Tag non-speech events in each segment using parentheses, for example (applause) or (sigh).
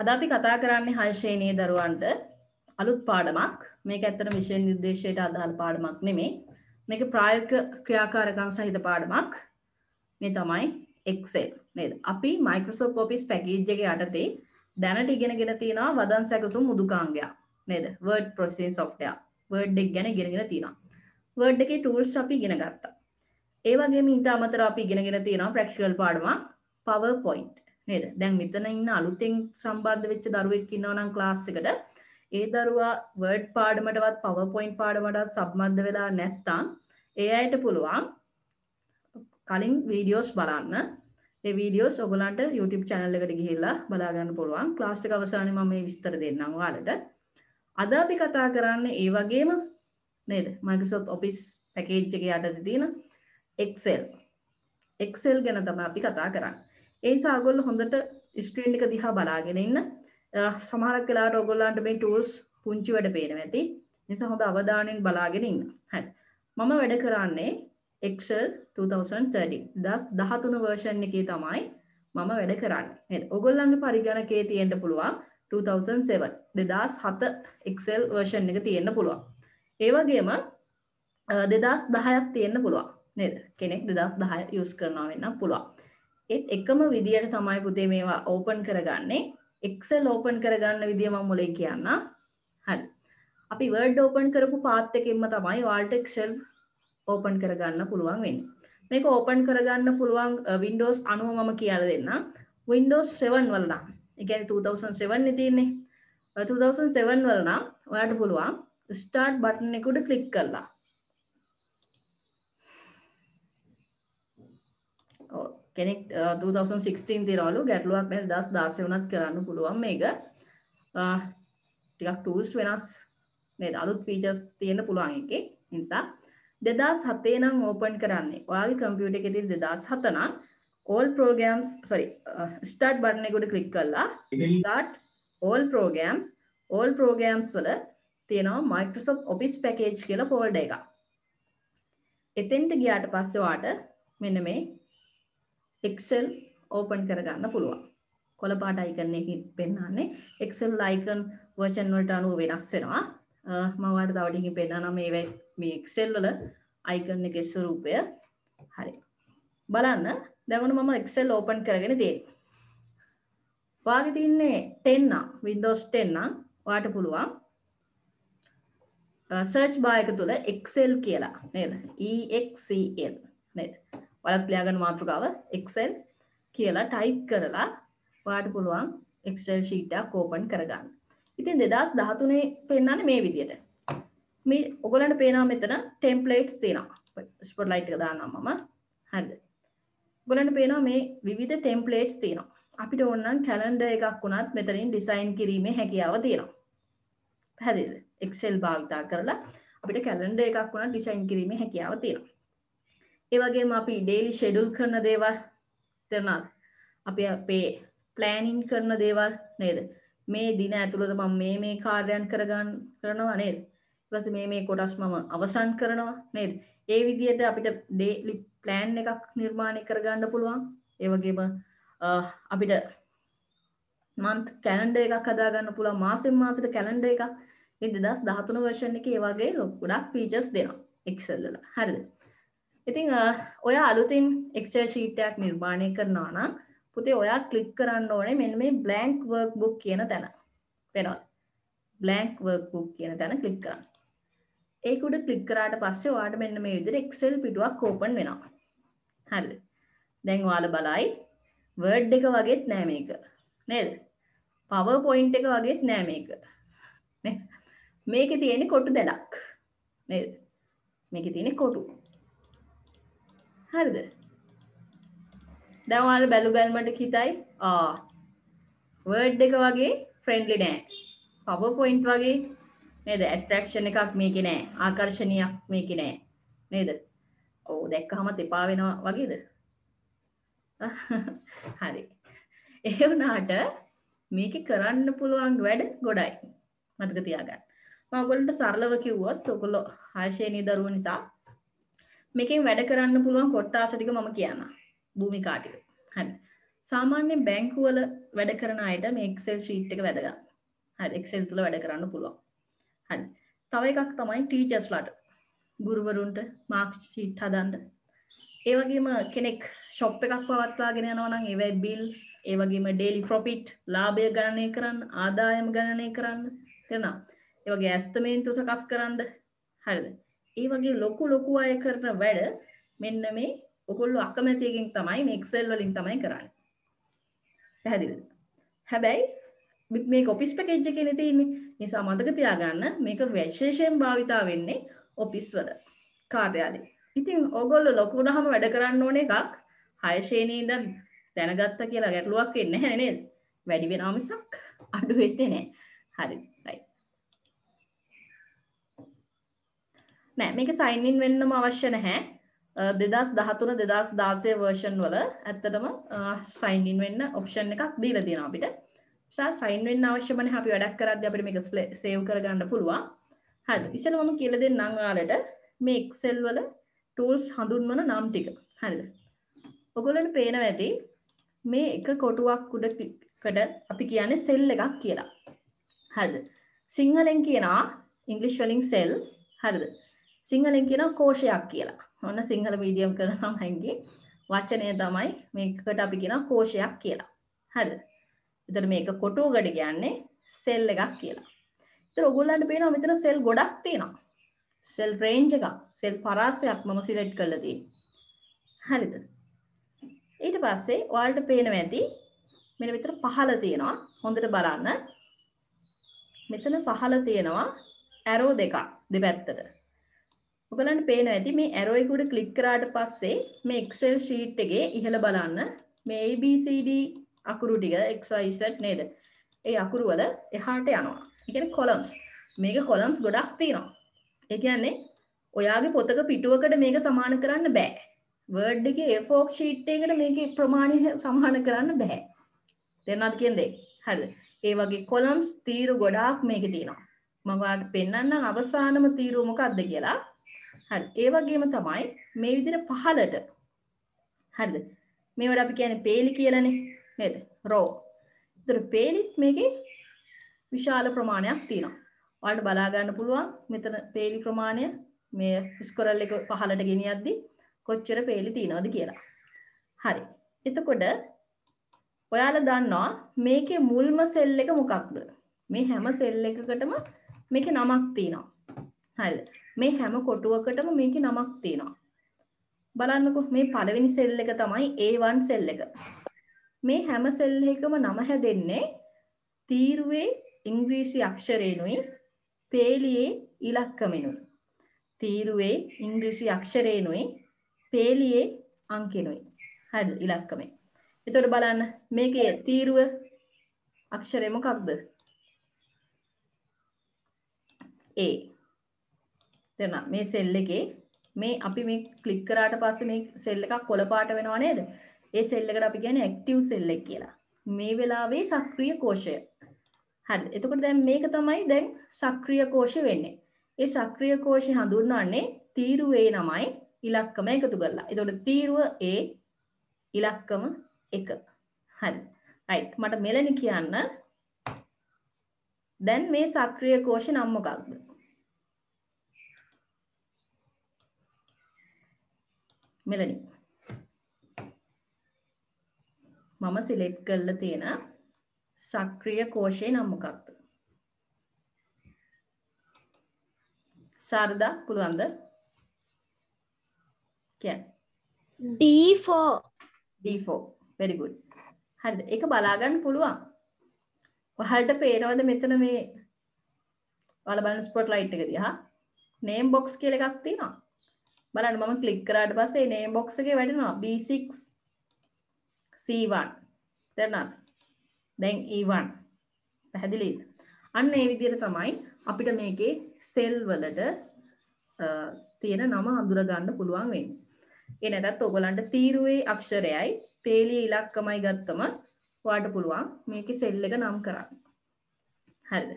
අද අපි කතා කරන්නේ හයශේනයේ දරුවන්ට අලුත් පාඩමක්. මේක ඇත්තට විෂය නිර්දේශයට අදාළ පාඩමක් නෙමේ. මේක ප්‍රායෝගික ක්‍රියාකාරකම් සහිත පාඩමක්. මේ තමයි Excel. නේද? අපි Microsoft Office package එකේ යටතේ දැනට ඉගෙනගෙන තියෙනවා වදන් සැකසුම් මුදුකාංගයක්. නේද? Word processing software. Word එක ගැන ඉගෙනගෙන තියෙනවා. Word එකේ tools අපි ඉගෙන ගත්තා. ඒ වගේම ඊට අමතරව අපි ඉගෙනගෙන තියෙනවා practical පාඩමක් PowerPoint. නේද? දැන් මෙතන ඉන්න අලුතෙන් සම්බන්ධ වෙච්ච දරුවෙක් ඉන්නවා නම් ක්ලාස් එකට. ඒ දරුවා වර්ඩ් පාඩමටවත් PowerPoint පාඩමටවත් සම්බන්ධ වෙලා නැත්නම් ඒ අයට පුළුවන් කලින් වීඩියෝස් බලන්න. ඒ වීඩියෝස් ඔයගලන්ට YouTube channel එකට ගිහිල්ලා බලා ගන්න පුළුවන්. ක්ලාස් එක අවසානයේ මම මේ විස්තර දෙන්නම් ඔයාලට. අද අපි කතා කරන්නේ ඒ වගේම නේද? Microsoft Office package එකේ යටතේ තියෙන Excel. Excel ගැන තමයි අපි කතා කරන්නේ. ඒ නිසා ඔයගොල්ලෝ හොඳට ස්ක්‍රීන් එක දිහා බලාගෙන ඉන්න. සමහරක් වෙලාවට ඔයගොල්ලන්ට මේ ටූල්ස් පුංචි වැඩ පේනවා ඇති. නිසා හොඳ අවධානයෙන් බලාගෙන ඉන්න. හරි. මම වැඩ කරන්නේ Excel 2013 2013 version එකේ තමයි මම වැඩ කරන්නේ. නේද? ඔයගොල්ලන්ගේ පරිගණකයේ තියෙන්න පුළුවන් 2007 2007 Excel version එක තියෙන්න පුළුවන්. ඒ වගේම 2010ක් තියෙන්න පුළුවන්. නේද? කෙනෙක් 2010 use කරනවා වෙන්න පුළුවන්. ඒත් එකම විදියට තමයි පුතේ මේවා ඕපන් කරගන්නේ. එක්සෙල් ඕපන් කරගන්න විදිය මම මුලින් කියන්න හරි. අපි වර්ඩ් ඕපන් කරපු පාත් එකෙන්ම තමයි ඔයාලට එක්සෙල් ඕපන් කරගන්න පුළුවන් වෙන්නේ. මේක ඕපන් කරගන්න පුළුවන් Windows 90 මම කියලා දෙන්නම්. Windows 7 වල නම් ඒ කියන්නේ 2007 නේ තියෙන්නේ. 2007 වල නම් ඔයාලට පුළුවන් start button එක උඩ ක්ලික් කරලා. කෙනෙක් 2016 තිරවලු ගැටලුවක් දස් දාසය වනත් කරන්න පුළුවන් මේක. ටිකක් ටූස් වෙනස් මේ අලුත් ෆීචස් තියෙන පුළුවන් එක නිසා. දෙදස් හතේ නම් ඕපන් කරන්නේ. ඔයාගේ කම්පියුට එකෙති දෙදස් හතනම් ඕල් පෝගම්ස් සොරි ස්ටාට් බට්නෙකුට කලික් කරලා start all programs all programs වල තියෙනවා මයිකසොප් ඔපිස් පැකේජ් කියලා පෝල්ඩ එක එතෙන්ට ගියාට පස්සවාට මෙන්න මේ එක්සෙල් ඕපන් කරගන්න පුළුවන්. කොළ පාට අයිකන් එක පෙන්න්නන්නේ එක්සෙල් ලයිකන් වර්ෂන් වලට අනුව වෙනස් වෙනවා. මවට තවටිහි පෙන්න්නන මේ මේ එක්සෙල් වල අයිකන්න එක ස්වරූපය. හරි. බලන්න. දැගුණ මම එක්සෙල් ඕපන් කරගෙන දේ වාගේ තින්නේ ටෙන්න වින්දෝස් ටෙන්නම් වාට පුළුවන්. සර්ච් බායක තුළ එක්සෙල් කියලා නේද? EXCL නේද? ඔලත් ලියාගන්න මාතෘකාව එක්සෙල් කියලා ටයිප් කරලා වාට පුළුවන් එක්සෙල් ශීටයක් කෝපන් කරගන්න. ඉතින් දෙදස් දහතුනේ පෙන්න්නන මේ විදියට. මේ ඔගලට පේනා මෙතන ටෙම්පලේට්ස් තියෙනවා. ස්පොට් ලයිට් දානම් මම. හැද ගොලට පේනවා මේ විවිධ ටෙම්පලේට්ස් තියෙනවා. අපිට ඔන්නන් කැලන්ඩ එකක් වුණත් මෙතරින් ඩිසයින් කිරීමේ හැකියාව තියෙනවා. පැදිද එක්සෙල් භාවිතා කරලා අපිට කැලන්ඩ එකක් වුණත් ඩිසයින් කිරීමේ හැකියාව තියෙනවා. ඒවගේම අපි ඩේලි ෂෙඩුල් කරන දේවල් කරනත් අපි අපේ ප්ලෑනින් කරන දේවල් නේද? මේ දින ඇතුළද මම මේ මේ කාර්යයන් කරගන්න කරනවා නේද? ඊපස්ස මේ මේ කොටස් මම අවසන් කරනවා නේද? ඒ විදිහට අපිට ඩේලි ප්ලෑන් එකක් නිර්මාණය කරගන්න පුළුවන්. ඒ වගේම අපිට මන්ත් කැලන්ඩර් එකක් හදාගන්න පුළුවන්. මාසෙන් මාසෙට කැලන්ඩර් එකක්. මේ 2013 version එකේ ඒ වගේ ගොඩක් ෆීචර්ස් දෙනවා Excel වල. හරිද? ඉතිං ඔය අලුතින් එක්සල් ශීටයක් නිර්මාණය කරනවා නම් පුතේ ඔයා කලික් කරන්න ඕනේ මෙන්න මේ බ්ලන්ක් වර්ක් බුක් කියන තැන. පෙනොත් බ්ලන්ක් වර්ක් බුක් කියන තැන කලික් කරන්න. ඒකුඩ කලික් කරාට පස්සේ වාට මෙන්න මේ විදිහට එක්සෙල් පිටුවක් ඕපන් වෙනවා. හරිද? දැන් ඔයාලා බලයි. වර්ඩ් එක වගේත් නෑ මේක. නේද? පවර් පොයින්ට් එක වගේත් නෑ මේක. මේකේ තියෙන්නේ කොටු දෙලක්. නේද? මේකේ තියෙන්නේ කොටු. හරිද? දැවල් බැලු බැල්මට හිතයි. ආ වර්ඩ් එක වගේ ෆ්‍රෙන්ඩ්ලි නෑ. පව පොයින්ට් වගේ නේද? ඇට්‍රක්ෂණ එකක් මේක නෑ. ආකර්ශණයක් මේක නෑ. නේද? ඕ දැක්ක හමත් එපා වෙනවා වගේද? (laughs) හරි. ඒ වුණාට මේක කරන්න පුළුවන් වැඩ ගොඩයි. මතක තියාගන්න. මම ඔයගොල්ලන්ට සරලව කිව්වොත් ඔයගොල්ලෝ ආශේනී දරුවෝ නිසා මේකෙන් වැඩ කරන්න පුළුවන් කොට්ටාස ටික මම කියන්න භූමිකා ටික හරි සාමාන්‍යයෙන් බැංකුවල වැඩ කරන අයට මේ එක්සෙල් ෂීට් එක වැදගත්. හරි එක්සෙල් තුල වැඩ කරන්න පුළුවන්. හරි. තව එකක් තමයි ටීචර්ස්ලාට ගුරුවරුන්ට මාර්ක් ෂීට් හදන්න. ඒ වගේම කෙනෙක් ෂොප් එකක් පවත්වාගෙන යනවා නම් ඒවයි බිල්, ඒ වගේම ඩේලි ප්‍රොෆිට්, ලාභය ගණනය කරන්න, ආදායම ගණනය කරන්න, තේරුණා? ඒ වගේ ඇස්තමේන්තු සකස් කරන්න. හරිද? ඒ වගේ ලොකු ලොකු අය කරන වැඩ මෙන්න මේ ඔගොල්ලෝ අකමැතියකින් තමයි මේ එක්සෙල් වලින් තමයි කරන්නේ. පැහැදිලිද? හැබැයි මේ ඔෆිස් පැකේජ් එකේ තියෙන්නේ නිසා මතක තියාගන්න මේක විශේෂයෙන් භාවිතා වෙන්නේ ඔෆිස් වල කාර්යාලේ. ඉතින් ඕගොල්ලෝ ලොකු වුණාම වැඩ කරන්න ඕන එකක් 6 ශ්‍රේණියේ ඉඳන් දැනගත්ත කියලා ගැටලුවක් වෙන්නේ නැහැ නේද? වැඩි වෙනවා මිසක් අඩු වෙන්නේ නැහැ. හරි. right. නෑ මේක සයින් ඉන් වෙන්නම අවශ්‍ය නැහැ. දෙදස් දහතුන දෙදස් දාසය වර්ෂන් වල ඇත්තටම සයින්ඩින් වෙන්න ඔප්ෂන් එකක් දීල තියෙන අපිට. සා සයින් වෙන්න අවශ්‍යමන අපි වැඩක් කරද අපිට මේක සේව් කරගන්න පුළුවන්. හරි. ඉසල මම කියල දෙන්න නංවාලට මේ එක්සෙල් වල ටූල්ස් හඳුන්වන නම් ටික. හරිද? ඔගොලට පේන ඇති මේ එක කොටුවක් උඩකට අපි කියන්නේ සෙල් එකක් කියලා. හරිද? සිංහලෙන් කියනා ඉංගලිෂ් වලින් සෙල් හරිද? සිංහලෙන් කියන කෝෂයක් කියලා. ඔන්න සිංහල මීඩියම් කරනම් හැන්ගේ වචනය තමයි මේකට අපි කියෙන කෝෂයක් කියලා. හරි එතට මේක කොටුවගට කියන්නේ සෙල් එකක් කියලා. තර ඔගුල්ලට පේන මෙතන සෙල් ගොඩක් තියෙනවා. සෙල් රේන්ජ එක සෙල් පරාසයක් මම සිලෙට් කලදී හරිද? ඊට පස්සේ ඔයාලට පේනව ඇති මෙන විතර පහල තියෙනවා. හොඳට බලන්න. මෙතන පහල තියෙනවා ඇරෝ දෙකක් දෙපැත්තට. ඔගලන්ට පේන ඇති මේ ඇරෝයකුට කලික් කරාට පස්සේ මේ එක්සෙල් ශීට් එකේ ඉහළ බලන්න. මේ ABCD අකුරු ටික XYZ නේද? ඒ අකුරු වල එහාට යනවා. ඉගෙන කොලම්ස් මේක කොලම්ස් ගොඩක් තියෙනවා. ඒ කියන්නේ ඔයාගේ පොතක පිටුවකට මේක සමාන කරන්න බෑ. වර්ඩ් එකේ A4 ෂීට් එකකට මේකේ ප්‍රමාණය සමාන කරන්න බෑ. තේරුණාද කියන්නේ හරිද? ඒ වගේ කොලම්ස් තීරු ගොඩාක් මේකේ තියෙනවා. මම ඔයාලට පෙන්වන්නම් අවසානම තීරුව මොකක්ද කියලා. හරි. ඒ වගේම තමයි මේ විදිහට පහලට. හරිද? මේවට අපි කියන්නේ පේලි කියලානේ නේද? රෝ ඒතර පේලිත් මේකේ විශාල ප්‍රමාණයක් තියෙනවා. ඔයාලට බලා ගන්න පුළුවන් මෙතන පේලි ප්‍රමාණය. මේ ස්කොරල් එක පහලට ගෙනියද්දි කොච්චර පේලි තියෙනවද කියලා. හරි. එතකොට ඔයාලා දන්නවා මේකේ මුල්ම සෙල් එක මොකක්ද? මේ හැම සෙල් එකකටම මේකේ නමක් තියෙනවා. හරිද? මේ හැම කොටුවකටම මේක නමක් තියෙනවා. බලන්නකො මේ පළවෙනි සෙල් එක තමයි A1 සෙල් එක. මේ හැම සෙල් එකම නම හැදෙන්නේ තීරුවේ ඉංග්‍රීසි අක්ෂරේනුයි පේලියේ ඉලක්කමෙනුයි. තීරුවේ ඉංග්‍රීසි අක්ෂරේනුයි පේලියේ අංකෙනුයි. හරි ඉලක්කමේ. එතකොට බලන්න මේකේ තීරුව අක්ෂරය මොකක්ද? A තෙරණ මේ සෙල් එකේ මේ අපි මේ ක්ලික් කරාට පස්සේ මේ සෙල් එකක් කොළ පාට වෙනවා නේද? ඒ සෙල් එකට අපි කියන්නේ ඇක්ටිව් සෙල් එක කියලා. මේ වෙලාවේ සක්‍රීය කෝෂය. හරි. එතකොට දැන් මේක තමයි දැන් සක්‍රීය කෝෂ වෙන්නේ. ඒ සක්‍රීය කෝෂය හඳුන්වන්නේ තීරුව A නමයි ඉලක්කම එකතු කරලා. එතකොට තීරුව A ඉලක්කම 1. හරි. රයිට්. මට මෙලනි කියන්න දැන් මේ සක්‍රීය කෝෂ නම් මොකක්ද? මෙලනි. මම සිලෙක්ට් කරලා තියෙන සක්‍රිය කෝෂේ නම් මොකක්ද? සාරදා පුළුවන්ද? කියන්න. D4 D4 very good. හරිද? ඒක බලාගන්න පුළුවන්. ඔයාලට පේනවද මෙතන මේ? ඔයාලා බලන ස්පොට් ලයිට් එක දිහා. නේම් බොක්ස් කියලා එකක් තියෙනවා බලන්න මම ක්ලික් කරාට පස්සේ නේම් බොක්ස් එකේ වැටෙනවා B6 C1 තේරුණාද දැන් E1 පැහැදිලිද අන්න ඒ විදිහට තමයි අපිට මේකේ සෙල් වලට තියෙන නම හඳුර ගන්න පුළුවන් වෙන්නේ. ඒ නැත්නම් ඔයගලන්ට තීරුවේ අක්ෂරයයි පේලිය ඉලක්කමයි ගත්තම ඔයාලට පුළුවන් මේකේ සෙල් එක නම් කරන්න. හරිද?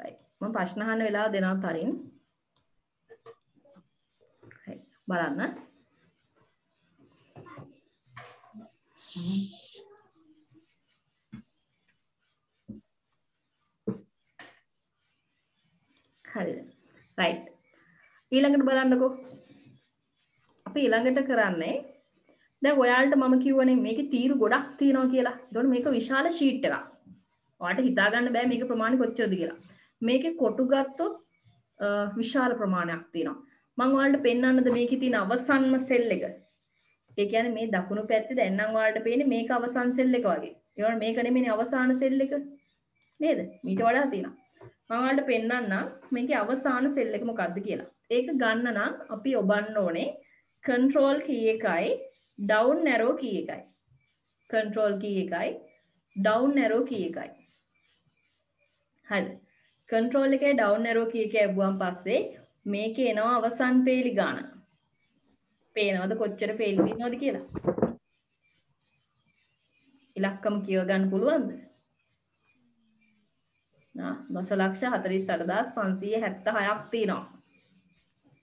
right. මම ප්‍රශ්න අහන්න වෙලාව දෙනවා තරින්. බලන්න හරි රයිට් ඊළඟට බලන්නකෝ අපි ඊළඟට කරන්නේ දැන් ඔයාලට මම කිව්වනේ මේකේ තීරු ගොඩක් තියෙනවා කියලා. ඒතකොට මේක විශාල ෂීට් එකක්. ඔයාලට හිතා ගන්න බෑ මේකේ ප්‍රමාණය කොච්චරද කියලා. මේකේ කොටු ගත්තොත් විශාල ප්‍රමාණයක් තියෙනවා. මම ඔයාලට පෙන්වන්නද මේකේ තියෙන අවසන්ම සෙල් එක. ඒ කියන්නේ මේ දකුණු පැත්තේ දැන් නම් ඔයාලට පේන්නේ මේක අවසන් සෙල් එක වගේ. ඒ වගේ මේක නෙමෙයිනේ අවසාන සෙල් එක. නේද? මීට වඩා තියෙනවා. මම ඔයාලට පෙන්වන්නම් මේකේ අවසාන සෙල් එක මොකක්ද කියලා. ඒක ගන්න නම් අපි ඔබන්න ඕනේ control key එකයි down arrow key එකයි. control key එකයි down arrow key එකයි. හරි. control එකේ down arrow key එක ඇබ්බුවන් පස්සේ මේකේ එනවා අවසන් පේලි ගාන. පේනවද කොච්චර පේලි තියෙනවද කියලා? ඉලක්කම කියව ගන්න පුළුවන්ද? නා දසලක්ෂ 48576ක් තියෙනවා.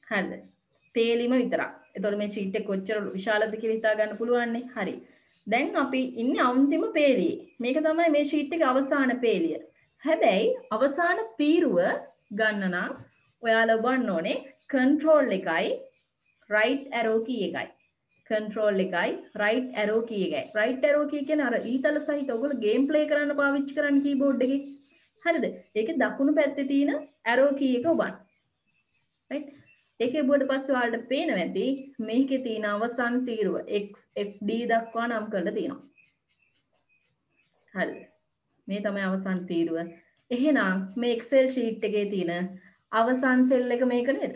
හරිද? පේලිම විතරක්. එතකොට මේ ෂීට් එක කොච්චර විශාලද කියලා හිතා ගන්න පුළුවන්නේ. හරි. දැන් අපි ඉන්නේ අන්තිම පේලියේ. මේක තමයි මේ ෂීට් එකේ අවසාන පේලිය. හැබැයි අවසාන තීරුව ගන්න නම් ඔයාලා වන්න ඕනේ control එකයි right arrow key එකයි. control එකයි right arrow key එකයි. right arrow key කියන්නේ අර ඊතල සහිත ඔයගොල්ලෝ game play කරන්න පාවිච්චි කරන්න keyboard එකේ. හරිද? ඒකේ දකුණු පැත්තේ තියෙන arrow key එක ඔබන්න. right? ඒකේ බුවට පස්සේ ඔයාලට පේනවා ඇති මේකේ තියෙන අවසන් තීරුව XFD දක්වා නම් කරලා තියෙනවා. හරිද? මේ තමයි අවසන් තීරුව. එහෙනම් මේ Excel sheet එකේ තියෙන අවසන් සෙල් එක මේක නේද?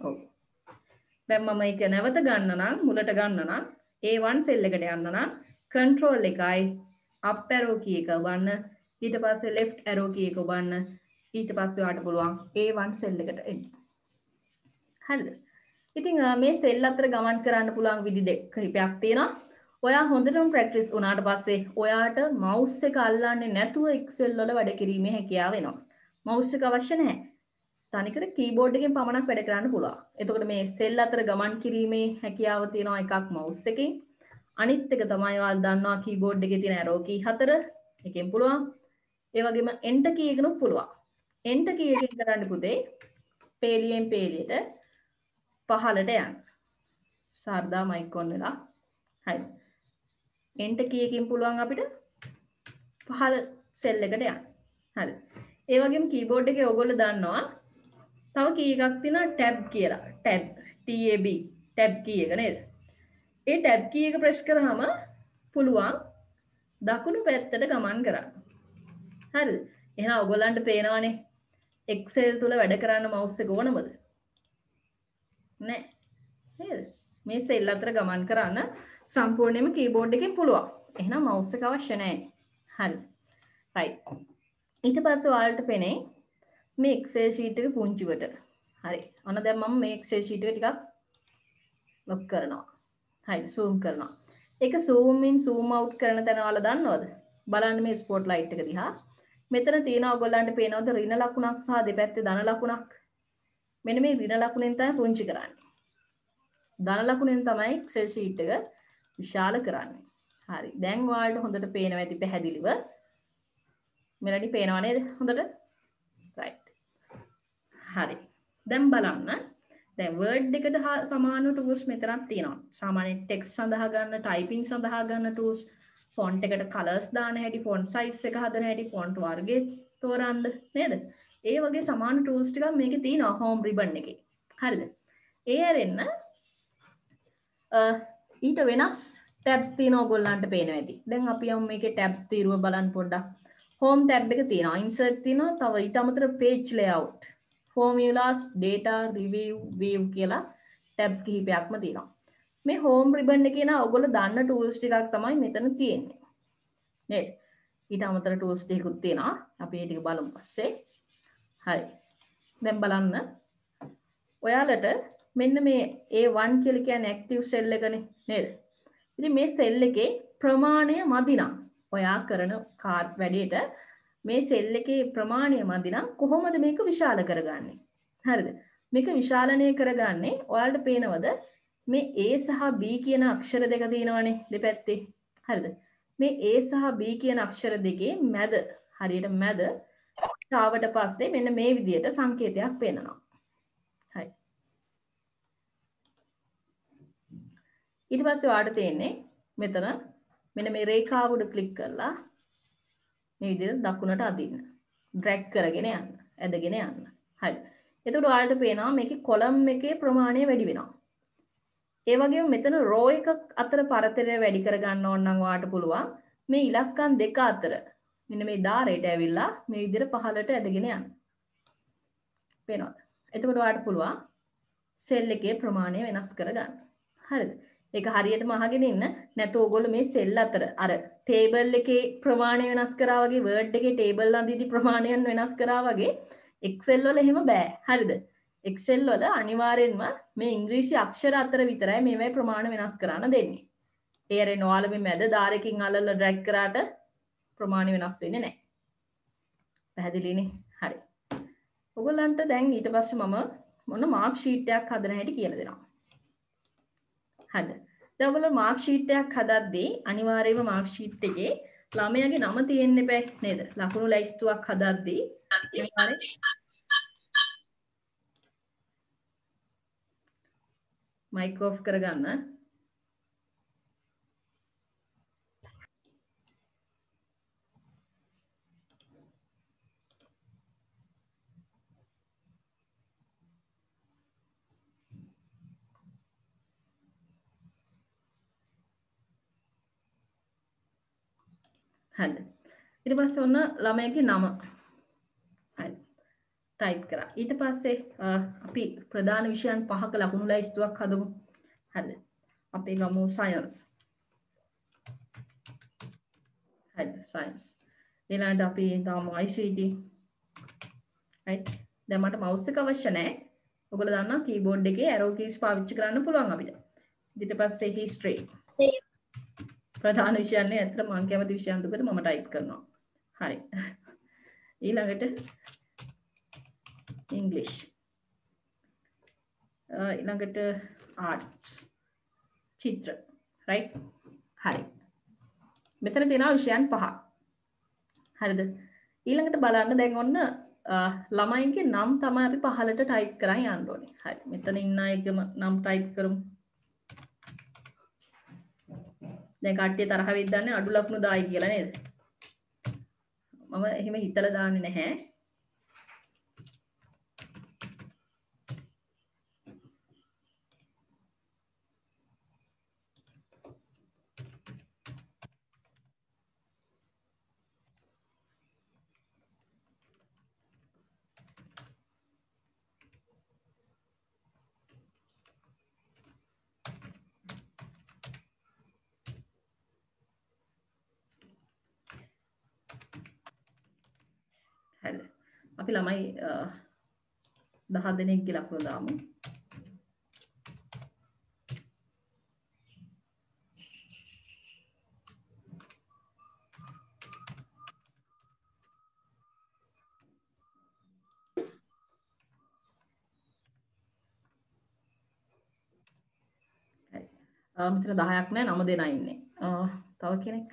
ඔව්. දැන් මම ඒක නැවත ගන්න නම් මුලට ගන්න නම් A1 සෙල් එකට යන්න නම් control එකයි up arrow key එක ඔබන්න ඊට පස්සේ left arrow key එක ඔබන්න ඊට පස්සේ ඔයාලට පුළුවන් A1 සෙල් එකට එන්න. හරිද? ඉතින් මේ සෙල් අතර ගමන් කරන්න පුළුවන් විදි දෙක කිහිපයක් තියෙනවා. ඔයා හොඳටම ප්‍රැක්ටිස් වුණාට පස්සේ ඔයාට මවුස් එක අල්ලන්නේ නැතුව Excel වල වැඩ කිරීමේ හැකියාව එනවා. මවුස් එක අවශ්‍ය නැහැ. තනිකර කීබෝඩ් එකෙන් පමණක් වැඩ කරන්න පුළුවන්. එතකොට මේ සෙල් අතර ගමන් කිරීමේ හැකියාව තියෙනවා එකක් මවුස් එකෙන්. අනිත් එක තමයි ඔයාලා දන්නවා කීබෝඩ් එකේ තියෙන arrow key හතර. එකෙන් පුළුවන්. ඒ වගේම enter key එකනුත් පුළුවන්. enter key එකෙන් කරන්න පුතේ පේලියෙන් පේලියට පහලට යන්න. සාර්දා මයික් ඔන් වෙලා. හරි. enter key එකකින් පුළුවන් අපිට පහල සෙල් එකට යන්න. හරි. ඒ වගේම කීබෝඩ් එකේ ඔයගොල්ලෝ දන්නවා තව කී එකක් තියෙනවා ටැබ් කියලා. ටැබ් TAB ටැබ් කී එක නේද? ඒ ටැබ් කී එක ප්‍රෙස් කරාම පුළුවන් දකුණු පැත්තට ගමන් කරන්න. හරිද? එහෙනම් ඔයගොල්ලන්ට පේනවනේ Excel තුල වැඩ කරන්න මවුස් එක ඕනමද? නෑ. නේද? මේ සෙල් අතර ගමන් කරන්න සම්පූර්ණයෙන්ම කීබෝඩ් එකෙන් පුළුවන්. එහෙනම් මවුස් එක අවශ්‍ය නැහැ. හරි. right. ඊට පස්සේ ඔයාලට පෙනේ මේ Excel sheet එක පුංචිවට. හරි. අන්න දැන් මම මේ Excel sheet එක ටිකක් ලොක් කරනවා. හරි zoom කරනවා. ඒක zoom in zoom out කරන තැන ඔයාලා දන්නවද? බලන්න මේ spotlight එක දිහා. මෙතන තියෙන ඔයගොල්ලන්ට පේනවද ඍණ ලකුණක් සහ දෙපැත්තේ ධන ලකුණක්? මෙන්න මේ ඍණ ලකුණෙන් තමයි පුංචි කරන්නේ. ධන ලකුණෙන් තමයි Excel sheet එක විශාල කරන්නේ. හරි. දැන් ඔයාලට හොඳට පේනවා ඇති පැහැදිලිව. මෙලඩි පේනවා නේද හොඳට? Right. හරි. දැන් බලන්න. දැන් Word එකට සමාන tools මෙතනක් තියෙනවා. සාමාන්‍යයෙන් text සඳහා ගන්න, typing සඳහා ගන්න tools, font එකට colors දාන හැටි, font size එක හදන හැටි, font වර්ගය තෝරන්න නේද? ඒ වගේ සමාන tools ටිකක් මේකේ තියෙනවා home ribbon එකේ. හරිද? ඒ ඇරෙන්න ඊට වෙනස් ටැබ්ස් තියෙන ඔයගොල්ලන්ට පේනවා ඇති. දැන් අපි යමු මේකේ ටැබ්ස් තීරුව බලන්න පොඩ්ඩක්. home tab එක තියෙනවා. insert තියෙනවා. තව ඊට අමතර page layout, formulas, data, review, view කියලා tabs කිහිපයක්ම තියෙනවා. මේ home ribbon එකේ නා ඔයගොල්ලෝ දන්න tools ටිකක් තමයි මෙතන තියෙන්නේ. නේද? ඊට අමතර tools ටිකකුත් තියෙනවා. අපි ඒ ටික බලමු පස්සේ. හරි. දැන් බලන්න. ඔයාලට මෙන්න මේ A1 කියලා කියන්නේ active cell එකනේ නේද? ඉතින් මේ සෙල් එකේ ප්‍රමාණය මදි නම් ඔයා කරන කාඩ් වැඩේට මේ සෙල් එකේ ප්‍රමාණය මදි නම් කොහොමද මේක විශාල කරගන්නේ? හරිද? මේක විශාලනය කරගන්නේ ඔයාලට පේනවද මේ A සහ B කියන අක්ෂර දෙක තියෙනවනේ දෙපැත්තේ. හරිද මේ A සහ B කියන අක්ෂර දෙකේ මැද හරියට මැද තාවට පස්සේ මෙන්න මේ විදියට සංකේතයක් පෙන්වනවා. හරි. ඊට පස්සේ ඔයාලට තියෙන්නේ මෙතන මෙන්න මේ රේඛාව උඩ ක්ලික් කරලා මේ විදිහට දකුණට අදින්න. ඩ්‍රැග් කරගෙන යන්න. ඇදගෙන යන්න. හරි. එතකොට ඔයාලට පේනවා මේකේ කොලම් එකේ ප්‍රමාණය වැඩි වෙනවා. ඒ වගේම මෙතන රෝ එක අතර පරතරය වැඩි කරගන්න ඕන නම් ඔයාලට පුළුවන් මේ ඉලක්කම් දෙක අතර මෙන්න මේ ධාරයට ඇවිල්ලා මේ විදිහට පහළට ඇදගෙන යන්න. පේනවද? එතකොට ඔයාලට පුළුවන් සෙල් එකේ ප්‍රමාණය වෙනස් කරගන්න. හරිද? ඒක හරියටම අහගෙන ඉන්න නැත්නම් ඕගොල්ලෝ මේ සෙල් අතර අර ටේබල් එකේ ප්‍රමාණය වෙනස් කරා වගේ වර්ඩ් එකේ ටේබල් අඳිදි ප්‍රමාණයන් වෙනස් කරා වගේ එක්සෙල් වල එහෙම බෑ. හරිද? එක්සෙල් වල අනිවාර්යෙන්ම මේ ඉංග්‍රීසි අක්ෂර අතර විතරයි මේවයි ප්‍රමාණ වෙනස් කරන්න දෙන්නේ. ඒ අර නොයාල මේ මැද ධාරයකින් අල්ලලා ඩ්‍රැග් කරාට ප්‍රමාණය වෙනස් වෙන්නේ නැහැ. පැහැදිලිනේ? හරි. ඔයගොල්ලන්ට දැන් ඊට පස්සේ මම මොන මාර්ක් ෂීට් එකක් හදන හැටි කියලා දෙනවා. හරිද? දැන් ඔයගොල්ලෝ මාර්ක් ෂීට් එකක් හදද්දී අනිවාර්යයෙන්ම මාර්ක් ෂීට් එකේ ළමයාගේ නම තියෙන්න එපා නේද? ලකුණු ලැයිස්තුවක් හදද්දී අනිවාර්යයෙන් මයික් ඔෆ් කරගන්න. හරිද ඊට පස්සේ ඔන්න ළමයාගේ නම. හරි. ටයිප් කරා. ඊට පස්සේ අපි ප්‍රධාන විෂයන් පහක ලකුණු ලැයිස්තුවක් හදමු. හරිද අපි ගමු සයන්ස් හරිද සයන්ස් ඊළඟට අපි දාමු ICT right දැන් මට මවුස් එක අවශ්‍ය නැහැ ඔයගොල්ලෝ දන්නවා කීබෝඩ් එකේ ඇරෝ කීස් පාවිච්චි කරන්න පුළුවන් අපිට. ඊට පස්සේ history. ප්‍රධාන විෂයන්නේ ඇත්තට මම කැමති විෂයන් දුකට මම ටයිප් කරනවා. හරි. ඊළඟට ඉංග්ලිෂ්. ඊළඟට ආර්ට්ස්. චිත්‍ර. රයිට්? හරි. මෙතන තියෙනවා විෂයන් පහ. හරිද? ඊළඟට බලන්න දැන් ඔන්න ළමයින්ගේ නම් තමයි අපි පහලට ටයිප් කරන් යන්න ඕනේ. හරි. මෙතන ඉන්න අයගේම නම් ටයිප් කරමු. දැන් කට්ටිය තරහ වෙද්දන්නේ අඩු ලකුණු දායි කියලා නේද? මම එහෙම හිතලා දාන්නේ නැහැ. හරිද අපි ළමයි දහ දෙනෙක්ගේ ලකුණු දාමු. මෙතන 10ක් නෑ 9 දෙනා ඉන්නේ. තව කෙනෙක්?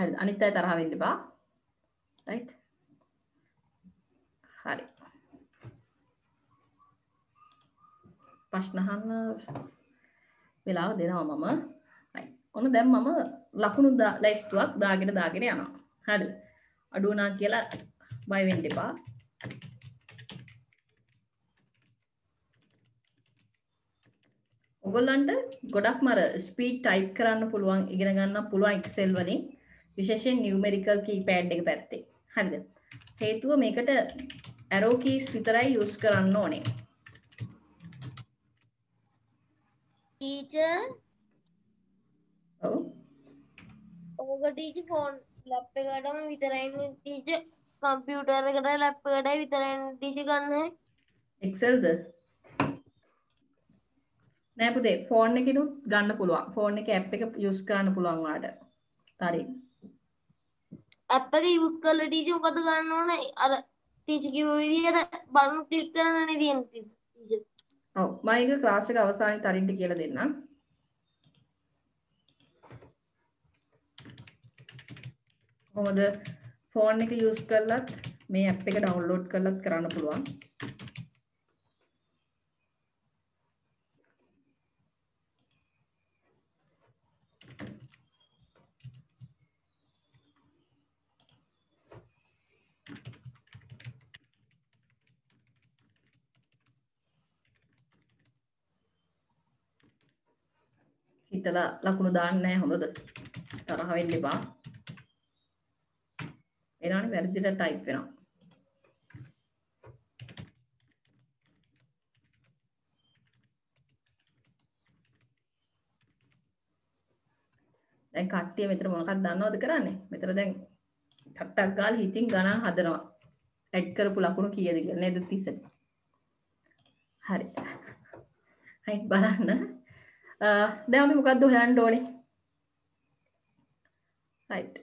හරි අනිත් අය තරහ වෙන්න එපා. right? හරි. ප්‍රශ්න අහන්න වෙලාව දෙනවා මම. right. ඔන්න දැන් මම ලකුණු ලැයිස්තුවක් දාගෙන දාගෙන යනවා. හරිද? අඩු වුණා කියලා බය වෙන්න එපා. ඔගොල්ලන්ට ගොඩක් මර ස්පීඩ් ටයිප් කරන්න පුළුවන් ඉගෙන ගන්න පුළුවන් එක්සෙල් වලින් විශේෂයෙන් නියුමරිකල් කීපෑඩ් එක පැත්තේ. හරිද? හේතුව මේකට ඇරෝ කීස් විතරයි යූස් කරන්න ඕනේ. ටීචර් ඔව්. ඕක ටීචර් ෆෝන් ලැප් එකටම විතරයි ටීචර් කම්පියුටර් එකට ලැප් එකටයි විතරයි ටීචර් ගන්න එක්සෙල්ද? නෑ පුතේ ෆෝන් එකකිනුත් ගන්න පුළුවන්. ෆෝන් එකේ ඇප් එක යූස් කරන්න පුළුවන් ඔයාලට. හරි. ඇප් එක යූස් කරලා ටීචර් මොකද ගන්න ඕන අර ටීචර් කිව්ව විදිහට බලමු ක්ලික් කරන්නනේ තියෙන්නේ ටීචර් ඔව් මම ඒක ක්ලාස් එක අවසානයේ තරින්ට කියලා දෙන්නම්. කොහොමද ෆෝන් එක යූස් කරලත් මේ ඇප් එක ඩවුන්ලෝඩ් කරලත් කරන්න පුළුවන්. හිතලා ලකුණු දාන්න නැහැ හොඳද? තරහ වෙන්න එපා. එනවනේ වැරදිට ටයිප් වෙනවා. දැන් කට්ටිය මෙතන මොනවක්ද දන්නවද කරන්නේ? මෙතන දැන් ටක් ගාලා හිතින් ගණන් හදනවා. ඇඩ් කරපු ලකුණු කීයද කියලා නේද තිසට? හරි. හයි බලන්න. දැන් අපි මොකද්ද හොයන්න ඕනේ? right.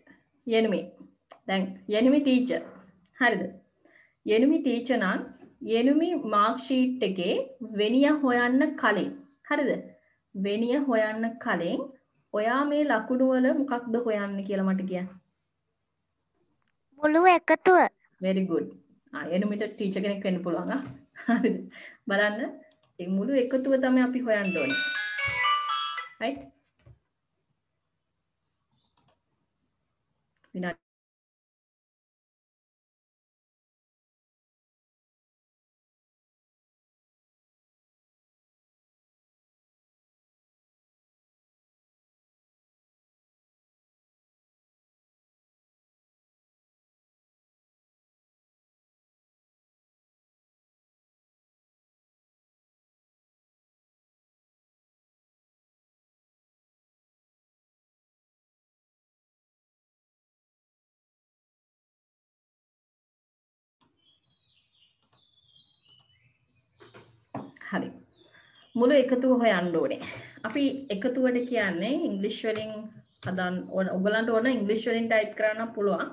enemy. දැන් enemy teacher. හරිද? enemy teacher නම් mark sheet එකේ වෙනිය හොයන්න කලින් හරිද? වෙනිය හොයන්න කලින් ඔයා මේ ලකුණු වල මොකක්ද හොයන්න කියලා මට කියන්න. මුළු එකතුව very good. ආ එනුමිට ටීචර් කෙනෙක් වෙන්න පුළුවන් ආ. හරිද? බලන්න ඒ මුළු එකතුව තමයි අපි හොයන්න ඕනේ. Right? විනාඩි හරි. මුළු එකතුව හොයන්න ඕනේ. අපි එකතුවට කියන්නේ ඉංග්ලිෂ් වලින් හදන්න ඕන ඔයගලන්ට ඕන ඉංග්ලිෂ් වලින් ටයිප් කරන්න පුළුවන්.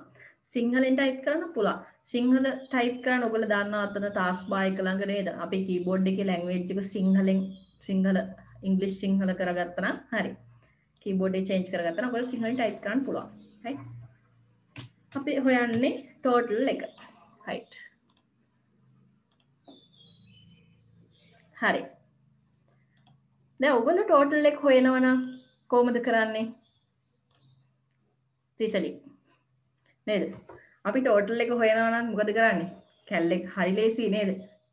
සිංහලෙන් ටයිප් කරන්න පුළුවන්. සිංහල ටයිප් කරන්න ඔයගොල්ලෝ දන්නවා අතන ටාස්ක් බාර් එක ළඟ නේද? අපේ කීබෝඩ් එකේ ලැන්ග්වේජ් එක සිංහලෙන් සිංහල ඉංග්ලිෂ් සිංහල කරගත්තා නම් හරි. කීබෝඩ් එක චේන්ජ් කරගත්තා නම් ඔයගොල්ලෝ සිංහලෙන් ටයිප් කරන්න පුළුවන්. right අපි හොයන්නේ ටෝටල් එක. Right හරි. දැන් ඔයගොල්ලෝ ටෝටල් එක හොයනවා කොහොමද කරන්නේ? තිසලි. නේද? අපි ටෝටල් එක හොයනවා නම් මොකද කරන්නේ? කැල් එක හරි ලේසි නේද?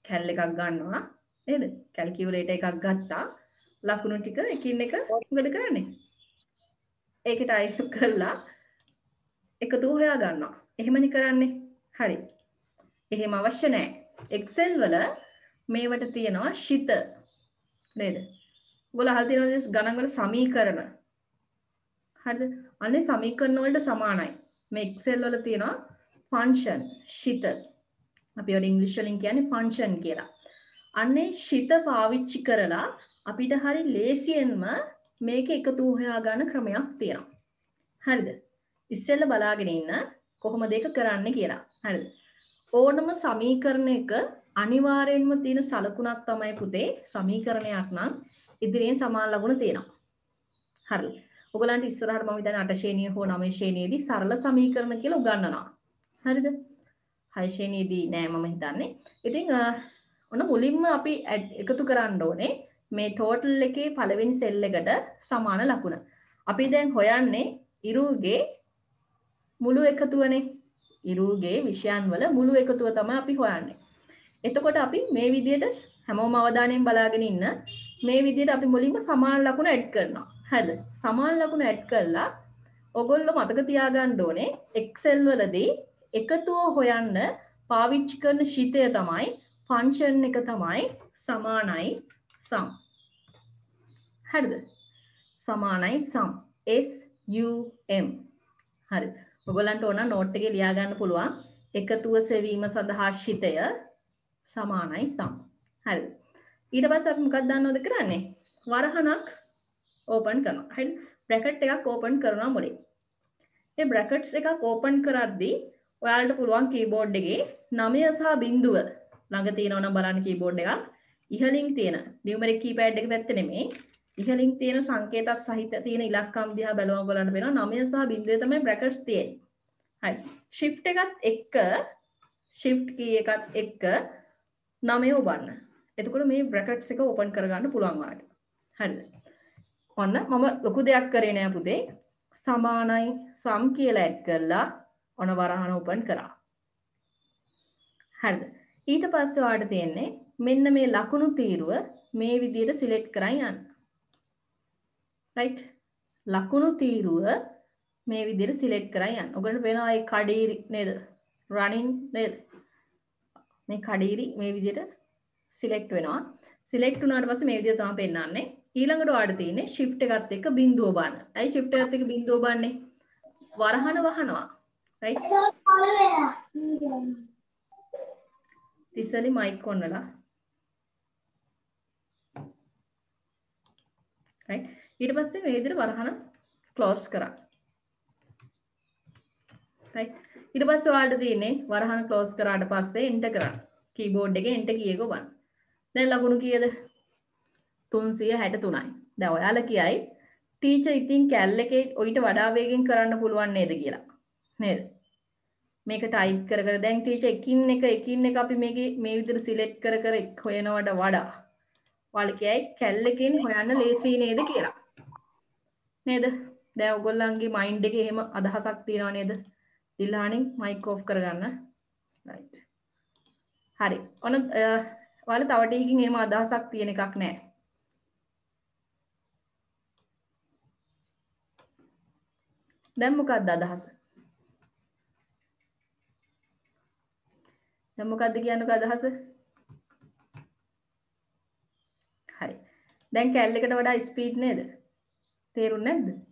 කැල් එකක් ගන්නවා. නේද? කැල්කියුලේටර් එකක් ගත්තා. ලකුණු ටික එකින් එක මොකද කරන්නේ? ඒකට ටයිප් කරලා එකතු හොයා ගන්නවා. එහෙමනි කරන්නේ. හරි. එහෙම අවශ්‍ය නැහැ. එක්සෙල් වල මේවට තියෙනවා ශිත. නේද? ඔයගොල්ලෝ අහලා තියෙනවද ගණන් වල සමීකරණ. හරිද? අනේ සමීකරණ වලට සමානයි. මේ එක්සෙල් වල තියෙනවා ෆන්ක්ෂන් ශිත. අපි ඔය ඉංග්‍රීසි වලින් කියන්නේ ෆන්ක්ෂන් කියලා. අන්නේ ශිත පාවිච්චි කරලා අපිට හරි ලේසියෙන්ම මේක එකතු හොයා ගන්න ක්‍රමයක් තියෙනවා. හරිද? ඉස්සෙල්ල බලාගෙන ඉන්න කොහොමද ඒක කරන්න කියලා. හරිද? ඕනම සමීකරණයක අනිවාර්යෙන්ම තියෙන සලකුණක් තමයි පුතේ සමීකරණයක් නම් ඉදිරියෙන් සමාන ලකුණ තියෙනවා. හරි. ඔයගලන්ට ඉස්සරහට මම හිතන්නේ 8 ශ්‍රේණිය හෝ 9 ශ්‍රේණියේදී සරල සමීකරණ කියලා උගන්වනවා. හරිද? 6 ශ්‍රේණියේදී නෑ මම හිතන්නේ. ඉතින් ඔන්න මුලින්ම අපි එකතු කරන්න ඕනේ මේ ටෝටල් එකේ පළවෙනි සෙල් එකට සමාන ලකුණ. අපි දැන් හොයන්නේ ඉරුගේ මුළු එකතුවනේ. ඉරුගේ විෂයන් වල මුළු එකතුව තමයි අපි හොයන්නේ. එතකොට අපි මේ විදියට හැමෝම අවධානයෙන් බලාගෙන ඉන්න මේ විදියට අපි මුලින්ම සමාන ලකුණ ඇඩ් කරනවා. හරිද? සමාන ලකුණ ඇඩ් කරලා ඔගොල්ලෝ මතක තියාගන්න ඕනේ Excel වලදී එකතුව හොයන්න පාවිච්චි කරන ශිතය තමයි ෆන්ක්ෂන් එක තමයි සමානයි සම්. හරිද? සමානයි සම්. S U M. හරි. ඔයගොල්ලන්ට ඕන නෝට් එකේ ලියා ගන්න පුළුවන් එකතුව සෙවීම සඳහා ශිතය සමානයි සම්. හරි. ඊට පස්සේ අපි මොකක්ද දන්නවද කරන්නේ? වරහනක් ඕපන් කරනවා. හරි. බ්‍රැකට් එකක් ඕපන් කරනවා මුලින්. ඒ බ්‍රැකට්ස් එකක් ඕපන් කරද්දී ඔයාලට පුළුවන් කීබෝඩ් එකේ 9 සහ බිඳුව ළඟ තියෙනවා නම් බලන්න කීබෝඩ් එකක්. ඉහලින් තියෙන නියුමරික් කීපෑඩ් එක පැත්තේ නෙමෙයි ඉහලින් තියෙන සංකේතත් සහිත තියෙන ඉලක්කම් දිහා බලවම බලන්න වෙනවා 9 සහ 0 තමයි බ්‍රැකට්ස් තියෙන්නේ. හරි. shift එකත් එක්ක shift key එකත් එක්ක 9 ඔබන්න. එතකොට මේ බ්‍රැකට්ස් එක ඕපන් කරගන්න පුළුවන් වාට. හරිද? ඔන්න මම ලොකු දෙයක් කරේ නෑ පුතේ. සමානයි සම් කියලා ඇඩ් කරලා ඔන වරහන ඕපන් කරා. හරිද? ඊට පස්සේ ඔයාලට තියෙන්නේ මෙන්න මේ ලකුණු තීරුව මේ විදිහට සිලෙක්ට් කරන් යන්න. right ලකුණු තීරුව මේ විදිහට සිලෙක්ට් කරන් යන්න. ඔයගොල්ලන්ට වෙනවා ඒ කඩීරි නේද? running නේද? මේ කඩීරි මේ විදිහට සිලෙක්ට් වෙනවා. සිලෙක්ට් වුණාට පස්සේ මේ විදිහට තමයි පෙන්වන්නේ. ඊළඟට ඔයාලට තියෙන්නේ shift එකත් එක්ක බිඳුව බාන්න. ඇයි shift එකත් එක්ක බිඳුව බාන්නේ? වරහන වහනවා. right? තිස්සලි මයික් ඔන්නලා. right? ඊට පස්සේ මේ විදිහට වරහන close කරා. right? ඊට පස්සේ ඔයාලට තියෙන්නේ වරහන close කරාට පස්සේ enter කරන්න. keyboard එකේ enter key එක ඔබන්න. දැන් ලකුණු කීයද? 363යි. දැන් ඔයාලා කියයි ටීචර් ඉතින් කැල් එකේ ඔయిత වඩා වේගෙන් කරන්න පුළුවන් නේද කියලා. නේද? මේක ටයිප් කර කර දැන් ටීචර් එකින් එක එකින් එක අපි මේකේ මේ විදිහට සිලෙක්ට් කර කර හොයනවට වඩා ඔයාලා කියයි කැල් එකෙන් හොයන්න ලේසි නේද කියලා. නේද? දැන් ඔයගොල්ලන්ගේ මයින්ඩ් එකේ එහෙම අදහසක් තියෙනව නේද? දිල්හානි මයික් ඔෆ් කරගන්න. right. හරි. ඔන්න ඔයාලා තව ටිකකින් එහෙම අදහසක් තියෙන එකක් නැහැ. දැන් මොකක්ද අදහස? දැන් මොකක්ද කියන්නකෝ අදහස? හරි. දැන් කැල් එකට වඩා ස්පීඩ් නේද? තේරුන්නේ නැද්ද?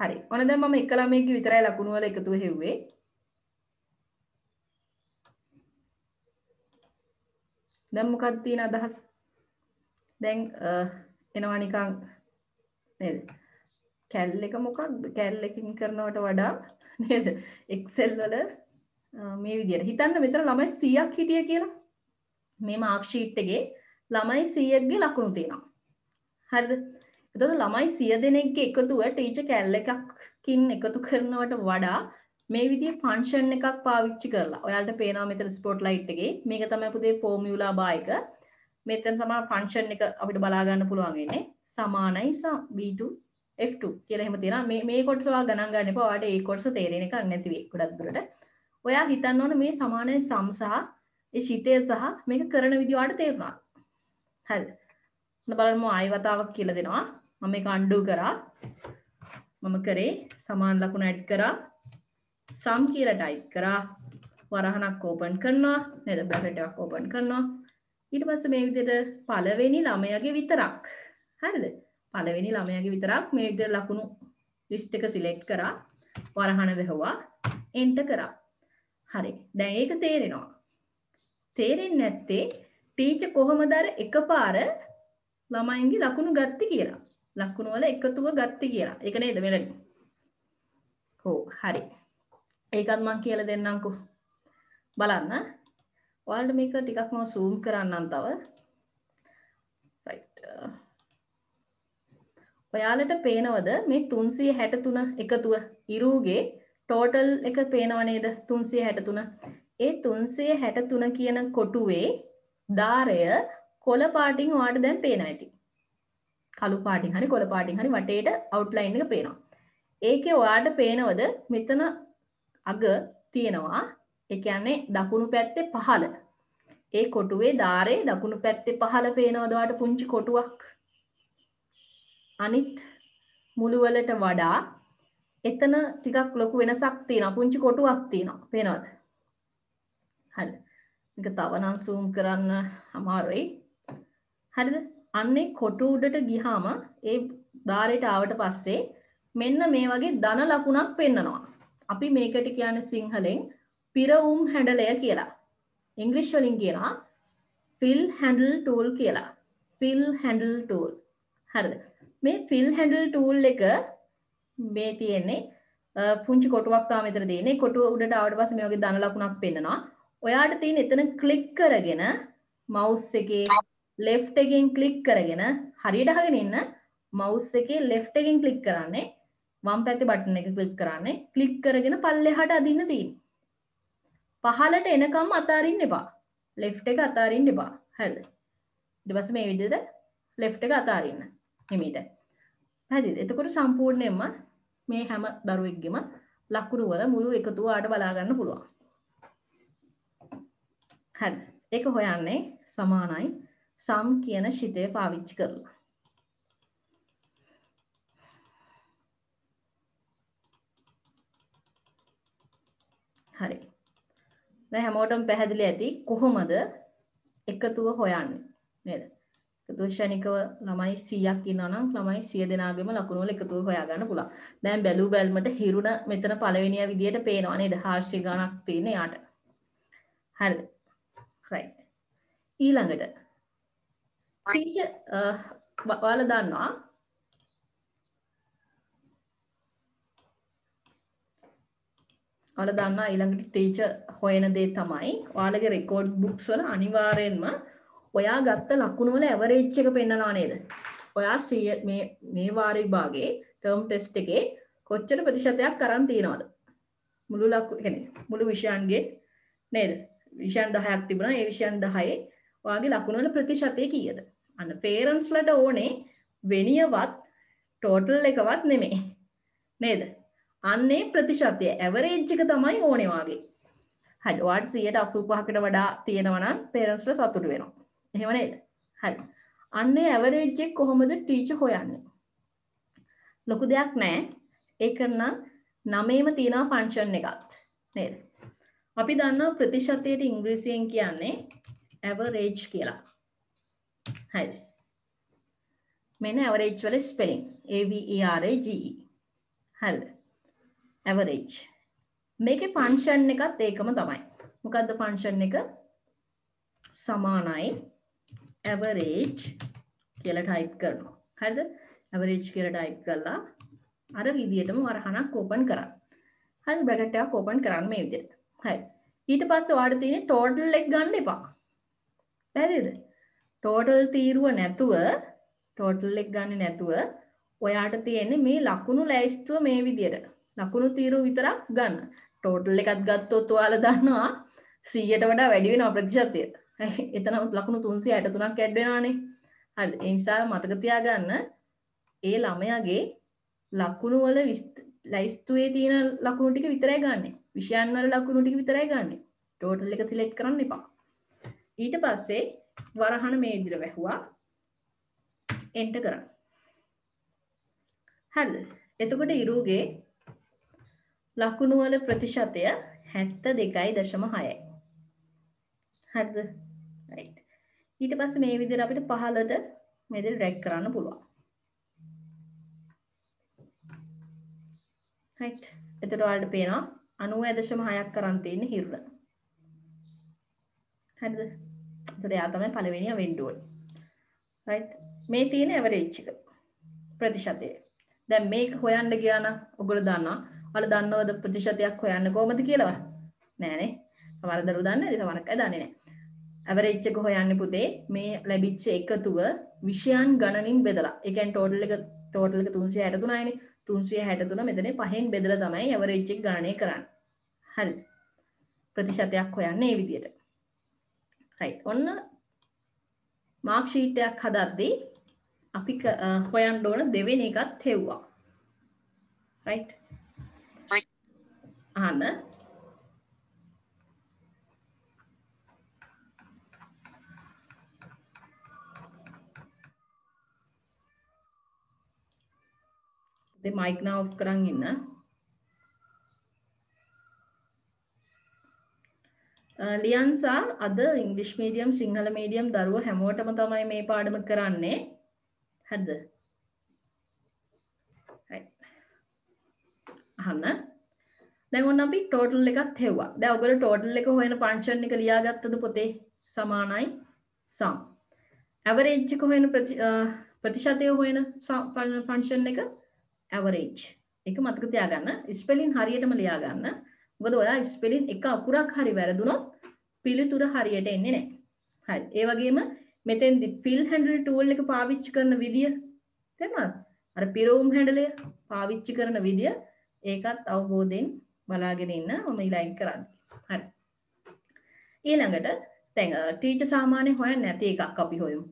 හරි. ඔන්න දැන් මම එක ළමයෙක්ගේ විතරයි ලකුණු වල එකතුව හෙව්වේ. දැන් මොකක්ද තියෙන අදහස? දැන් එනවා නිකන් නේද? කැල් එක මොකක්ද කැල් එකකින් කරනවට වඩා (laughs) නේද එක්සෙල් වල මේ විදිහට හිතන්න මෙතන ළමයි 100ක් හිටිය කියලා මේ මාර්ක් ෂීට් එකේ ළමයි 100ක්ගේ ලකුණු තියෙනවා හරිද එතකොට ළමයි 100 දෙනෙක්ගේ එකතුව ටීචර් කැල් එකකින් එකතු කරනවට වඩා මේ විදිහේ ෆන්ක්ෂන් එකක් පාවිච්චි කරලා. ඔයාලට පේනවා මෙතන ස්පොට් ලයිට් එකේ. මේක තමයි පුතේ ෆෝමියුලා බා එක මෙතන තමයි ෆන්ක්ෂන් එක අපිට බලා ගන්න පුළුවන් වෙන්නේ. සමානයි b2 F2 කියලා එහෙම තියෙනවා. මේ මේ කොටස ඔයා ගණන් ගන්න එපා. ඔයාලට ඒ කොටස තේරෙන එකක් නැති වෙයි ගොඩක් දුරට. ඔයා හිතන්න ඕන මේ සමානයි සම් සහ ඒ ශීතය සහ මේක කරන විදිහ ඔයාලට තේරුණා. හරිද ඔන්න බලන්න මම ආයි වතාවක් කියලා දෙනවා. මම මේක අන්ඩු කරා. මම කරේ සමාන ලකුණ ඇඩ් කරා. සම් කියලා ටයිප් කරා. වරහනක් ඕපන් කරනවා. නේද? බ්‍රැකට් එකක් ඕපන් කරනවා. ඊට පස්සේ මේ විදිහට පළවෙනි ළමයාගේ විතරක්. හරිද? පළවෙනි ළමයාගේ විතරක් මේ විදිහට ලකුණු ලිස්ට් එක සිලෙක්ට් කරා. වරහන වැහුවා. එන්ටර් කරා. හරි. දැන් ඒක තේරෙනවා. තේරෙන්නේ නැත්තේ ටීචර් කොහොමද අර එකපාර ළමයින්ගේ ලකුණු ගත්තේ කියලා. ලකුණු වල එකතුව ගත්තේ කියලා. ඒක නේද මෙලනි හෝ හරි. ඒකත් මං කියලා දෙන්නම්කෝ. බලන්න. ඔයාලට මේක ටිකක් මම zoom කරන්නම් තව. Right. ඔයාලට පේනවද මේ 363 එකතුව? ඉරුගේ ටෝටල් එක පේනව නේද? 363 ඒ 363 කියන කොටුවේ දාරය කොළ පාටින් ඔයාලට දැන් පේනවා ඇති. කළු පාටින් හරි කොළ පාටින් හරි වටේට අවුට්ලයින් එක පේනවා. ඒකේ ඔයාලට පේනවද? මෙතන අග තියෙනවා. ඒ කියන්නේ දකුණු පැත්තේ පහළ. ඒ කොටුවේ දාරේ දකුණු පැත්තේ පහළ පේනවද ඔයාලට පුංචි කොටුවක්? අනිත් මුළු වලට වඩා එතන ටිකක් ලොකු වෙනසක් තියෙනවා. පුංචි කොටුවක් තියෙනවා. පේනවද? හරි. මේක තව නම් zoom කරන්න අමාරුයි. හරිද? අන්නේ කොටු උඩට ගියාම ඒ ධාරයට ආවට පස්සේ මෙන්න මේ වගේ ධන ලකුණක් පෙන්නනවා. අපි මේකට කියන්නේ සිංහලෙන් පිරවුම් හැඩලය um කියලා. ඉංග්‍රීසි වලින් කියනවා fill handle tool කියලා. Fill handle tool. හරිද? මේ ෆිල් හැන්ඩල් ටූල් එක මේ තියෙන්නේ පුංචි කොටුවක් තාම මෙතන තියෙන්නේ කොටුව උඩට ආවට පස්සේ මේ වගේ ධන ලකුණක් පෙන්නනවා. ඔයාට තියෙන එතන ක්ලික් කරගෙන මවුස් එකේ ලෙෆ්ට් එකෙන් ක්ලික් කරගෙන හරියට අහගෙන ඉන්න මවුස් එකේ ලෙෆ්ට් එකෙන් ක්ලික් කරන්නේ වම් පැත්තේ බටන් එක ක්ලික් කරන්නේ ක්ලික් කරගෙන පල්ලෙහාට අදින්න තියෙන්නේ. පහළට එනකම් අතාරින්න එපා. ලෙෆ්ට් එක අතාරින්න එපා. හරිද? ඊට පස්සේ මේ විදිහට ලෙෆ්ට් එක අතාරින්න. හිමීට. හරිද? එතකොට සම්පූර්ණයෙන්ම මේ හැම දරුවෙක්ගෙම ලකුණු වල මුළු එකතුව ආට බලා ගන්න පුළුවන්. හරි. ඒක හොයන්නේ සමානයි සම් කියන ශිතය පාවිච්චි කරලා. හරි. දැන් හැමෝටම පැහැදිලි ඇති කොහොමද එකතුව හොයන්නේ නේද? එකතුව ශනිකව ළමයි 100ක් ඉන්නවා නම් ළමයි 100 දෙනාගේම ලකුණු වල එකතුව හොයාගන්න පුළුවන්. දැන් බැලු බැලමට හිරුණ මෙතන පළවෙනිය විදියට පේනවා නේද? හාර්ෂි ගණක් තියෙන යාට. හරිද? right. ඊළඟට ටීචර් ඔයාලා දන්නවා ඔයාලා දන්නා ඊළඟට ටීචර් හොයන දේ තමයි ඔයාලගේ රෙකෝඩ් බුක්ස් වල අනිවාර්යෙන්ම ඔයා ගත්ත ලකුණු වල ඇවරේජ් එක පෙන්නනවා නේද? ඔයා 100 මේ මේ වාර විභාගයේ ටර්ම් ටෙස්ට් එකේ කොච්චර ප්‍රතිශතයක් අරන් තියනවද? මුළු ලකුණු කියන්නේ මුළු විෂයන්ගේ නේද? විෂයන් 10ක් තිබුණා. ඒ විෂයන් 10 ඔයාගේ ලකුණු වල ප්‍රතිශතය කීයද? අන්න පේරන්ට්ස්ලට ඕනේ වෙනියවත් ටෝටල් එකවත් නෙමෙයි. නේද? අන්නේ ප්‍රතිශතය ඇවරේජ් එක තමයි ඕනේ වාගේ. හරි. ඔයාට 185කට වඩා තියෙනවා නම් පේරන්ට්ස්ලා සතුටු වෙනවා. එහෙම නේද? හරි. අන්නේ ඇවරේජ් එක කොහොමද ටීචර් හොයන්නේ? ලොකු දෙයක් නෑ. ඒක නම් නමේම තියෙනවා ෆන්ක්ෂන් එකත්. නේද? අපි දන්නවා ප්‍රතිශතයට ඉංග්‍රීසියෙන් කියන්නේ ඇවරේජ් කියලා. හරිද? මෙන්න ඇවරේජ් වල spelling A V E R A G E. හරිද? ඇවරේජ්. මේකේ ෆන්ක්ෂන් එකත් ඒකම තමයි. මොකද්ද ෆන්ක්ෂන් එක? සමානයි ඇවරේජ් කියලා ටයිප් කරනවා. හරිද? ඇවරේජ් කියලා ටයිප් කළා අර විදිහටම වරහණක් ඕපන් කරන්න. හරි බ්‍රැකට් එකක් ඕපන් කරන්න මේ විදිහට. හරි. ඊට පස්සේ ඔයාලට තියෙන ටෝටල් එක ගන්න එපා. පැහැදිලිද? ටෝටල් තීරුව නැතුව ටෝටල් එක ගන්න නැතුව ඔයාට තියෙන්නේ මේ ලකුණු ලැයිස්තුව මේ විදිහට. ලකුණු තීරුව විතරක් ගන්න. ටෝටල් එකත් ගත්තොත් ඔයාලා දන්නවා 100ට වඩා වැඩි වෙනවා ප්‍රතිශතය. (laughs) එතන ලකුණු 363ක් ඇඩ් වෙනවානේ. හරි. ඒ නිසා මතක තියාගන්න ඒ ළමයාගේ ලකුණු වල ලැයිස්තුවේ තියෙන ලකුණු ටික විතරයි ගන්නෙ. විෂයන් වල ලකුණු ටික විතරයි ගන්නෙ. ටෝටල් එක සිලෙක්ට් කරන්න එපා. ඊට පස්සේ වරහන මේ විදිහට වැහුවා. එන්ටර් කරන්න. හරිද? එතකොට ඉරුගේ ලකුණු වල ප්‍රතිශතය 72.6යි. හරිද? right. ඊට පස්සේ මේ විදිහට අපිට පහළට මේ විදිහට ඩ්‍රැග් කරන්න පුළුවන්. right. එතකොට ඔයාලට පේනවා 90.6ක් කරන් තියෙන හිරුර. හරිද? එතකොට එයා තමයි පළවෙනියා වෙන්න ඕනේ. right. මේ තියෙන ඇවරේජ් එක ප්‍රතිශතය. දැන් මේක හොයන්න ගියා නම් ඔයගොල්ලෝ දන්නවා. ඔයාලා දන්නවද ප්‍රතිශතයක් හොයන්න කොහොමද කියලා? නෑනේ. සමහර දරුවෝ දන්නේ නැති සමහරක් අය දන්නේ නෑ. ඇවරේජ් එක හොයන්නේ පුතේ මේ ලැබිච්ච එකතුව විෂයන් ගණනින් බෙදලා. ඒ කියන්නේ ටෝටල් එක ටෝටල් එක 363යිනේ. 363 මෙතන පහෙන් බෙදලා තමයි ඇවරේජ් එක ගණනය කරන්නේ. හරි. ප්‍රතිශතයක් හොයන්නේ මේ විදිහට. රයිට්. ඔන්න මාර්ක් ෂීට් එකක් හදද්දී අපි හොයන්න ඕන දෙවෙනි එකත් හෙව්වා. රයිට්. අහන්න the mic now off කරන් ඉන්න. ලියන්සා අද ඉංග්ලිෂ් මීඩියම් සිංහල මීඩියම් දරුවෝ හැමෝටම තමයි මේ පාඩම කරන්නේ. හරිද? අහන්න. දැන් ඔන්න අපි ටෝටල් එකක් හෙව්වා. දැන් ඔයගොල්ලෝ ටෝටල් එක හොයන ෆන්ක්ෂන් එක ලියාගත්තද පොතේ? සමානයි සම්. ඇවරේජ් එක හොයන ප්‍රතිශතය හොයන ෆන්ක්ෂන් එක ඇවරේජ් එක මතක තියාගන්න ස්පෙලින් හරියටම ලියාගන්න මොකද ඔයා ස්පෙලින් එක අකුරක් හරි වැරදුනොත් පිළිතුර හරියට එන්නේ නැහැ හරි ඒ වගේම මෙතෙන්දි ෆිල් හැන්ඩල් ටූල් එක පාවිච්චි කරන විදිය තේරුණාද? අර පිරවුම් හැන්ඩලය පාවිච්චි කරන විදිය ඒකත් අවබෝධයෙන් බලාගෙන ඉන්න මම ඊළඟ කරන්නේ. හරි. ඊළඟට දැන් ටීචර් සාමාන්‍යයෙන් හොයන්නේ නැති එකක් අපි හොයමු.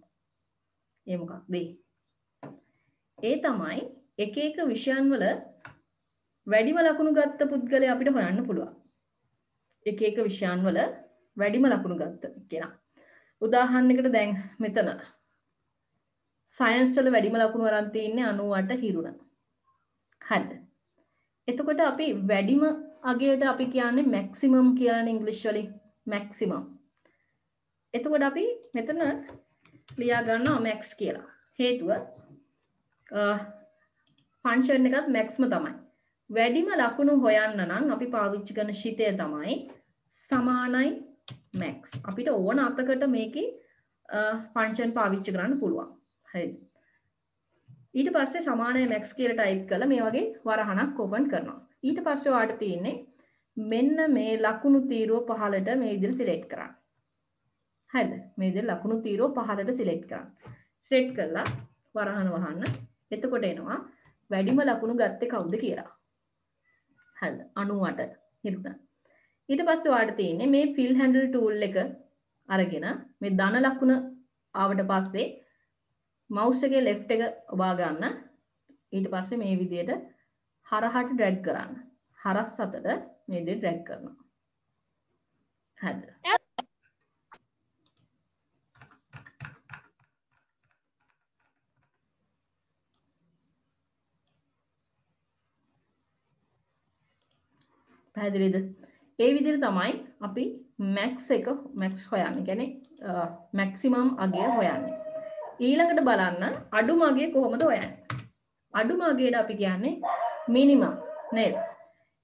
ඒ මොකක්ද? ඒ තමයි එක එක විෂයන් වල වැඩිම ලකුණු ගත්ත පුද්ගලයා අපිට හොයන්න පුළුවන්. එක එක විෂයන් වල වැඩිම ලකුණු ගත්ත කෙනා. උදාහරණයකට දැන් මෙතන සයන්ස් වල වැඩිම ලකුණු අරන් තින්නේ 98 හිරුණ. හරිද? එතකොට අපි වැඩිම අගයට අපි කියන්නේ මැක්සිමම් කියලානේ ඉංග්‍රීසි වලින් මැක්සිමම්. එතකොට අපි මෙතන ලියා ගන්නවා මැක්ස් කියලා. හේතුව ෆන්ක්ෂන් එකත් මැක්ස්ම තමයි. වැඩිම ලකුණු හොයන්න නම් අපි පාවිච්චි කරන ශිතය තමයි සමානයි මැක්ස්. අපිට ඕන අතකට මේකේ ෆන්ක්ෂන් පාවිච්චි කරන්න පුළුවන්. හරිද? ඊට පස්සේ සමානයි මැක්ස් කියලා ටයිප් කරලා මේ වගේ වරහණක් ඕපන් කරනවා. ඊට පස්සේ ඔයාලට තියෙන්නේ මෙන්න මේ ලකුණු තීරුව පහලට මේ විදිහට සිලෙක්ට් කරන්න. හරිද? මේ විදිහට ලකුණු තීරුව පහලට සිලෙක්ට් කරන්න. සිලෙක්ට් කරලා වරහන වහන්න. එතකොට එනවා වැඩිම ලකුණු ගත්තේ කවුද කියලා. හරිද 98 හිරුණා. ඊට පස්සේ ඔයාලට තියෙන්නේ මේ fill handle tool එක අරගෙන මේ ධන ලකුණ ආවට පස්සේ mouse එකේ left එක ඔබා ගන්න. ඊට පස්සේ මේ විදිහට හරහට drag කරන්න. හරස් අතට මේ විදිහට drag කරනවා. හරිද? පැහැදිලිද? ඒ විදිහට තමයි අපි මැක්ස් එක මැක්ස් හොයන්නේ. කියන්නේ මැක්සිමම් අගය හොයන්නේ. ඊළඟට බලන්න අඩුම අගය කොහොමද හොයන්නේ? අඩුම අගයට අපි කියන්නේ මිනිමම් නේද?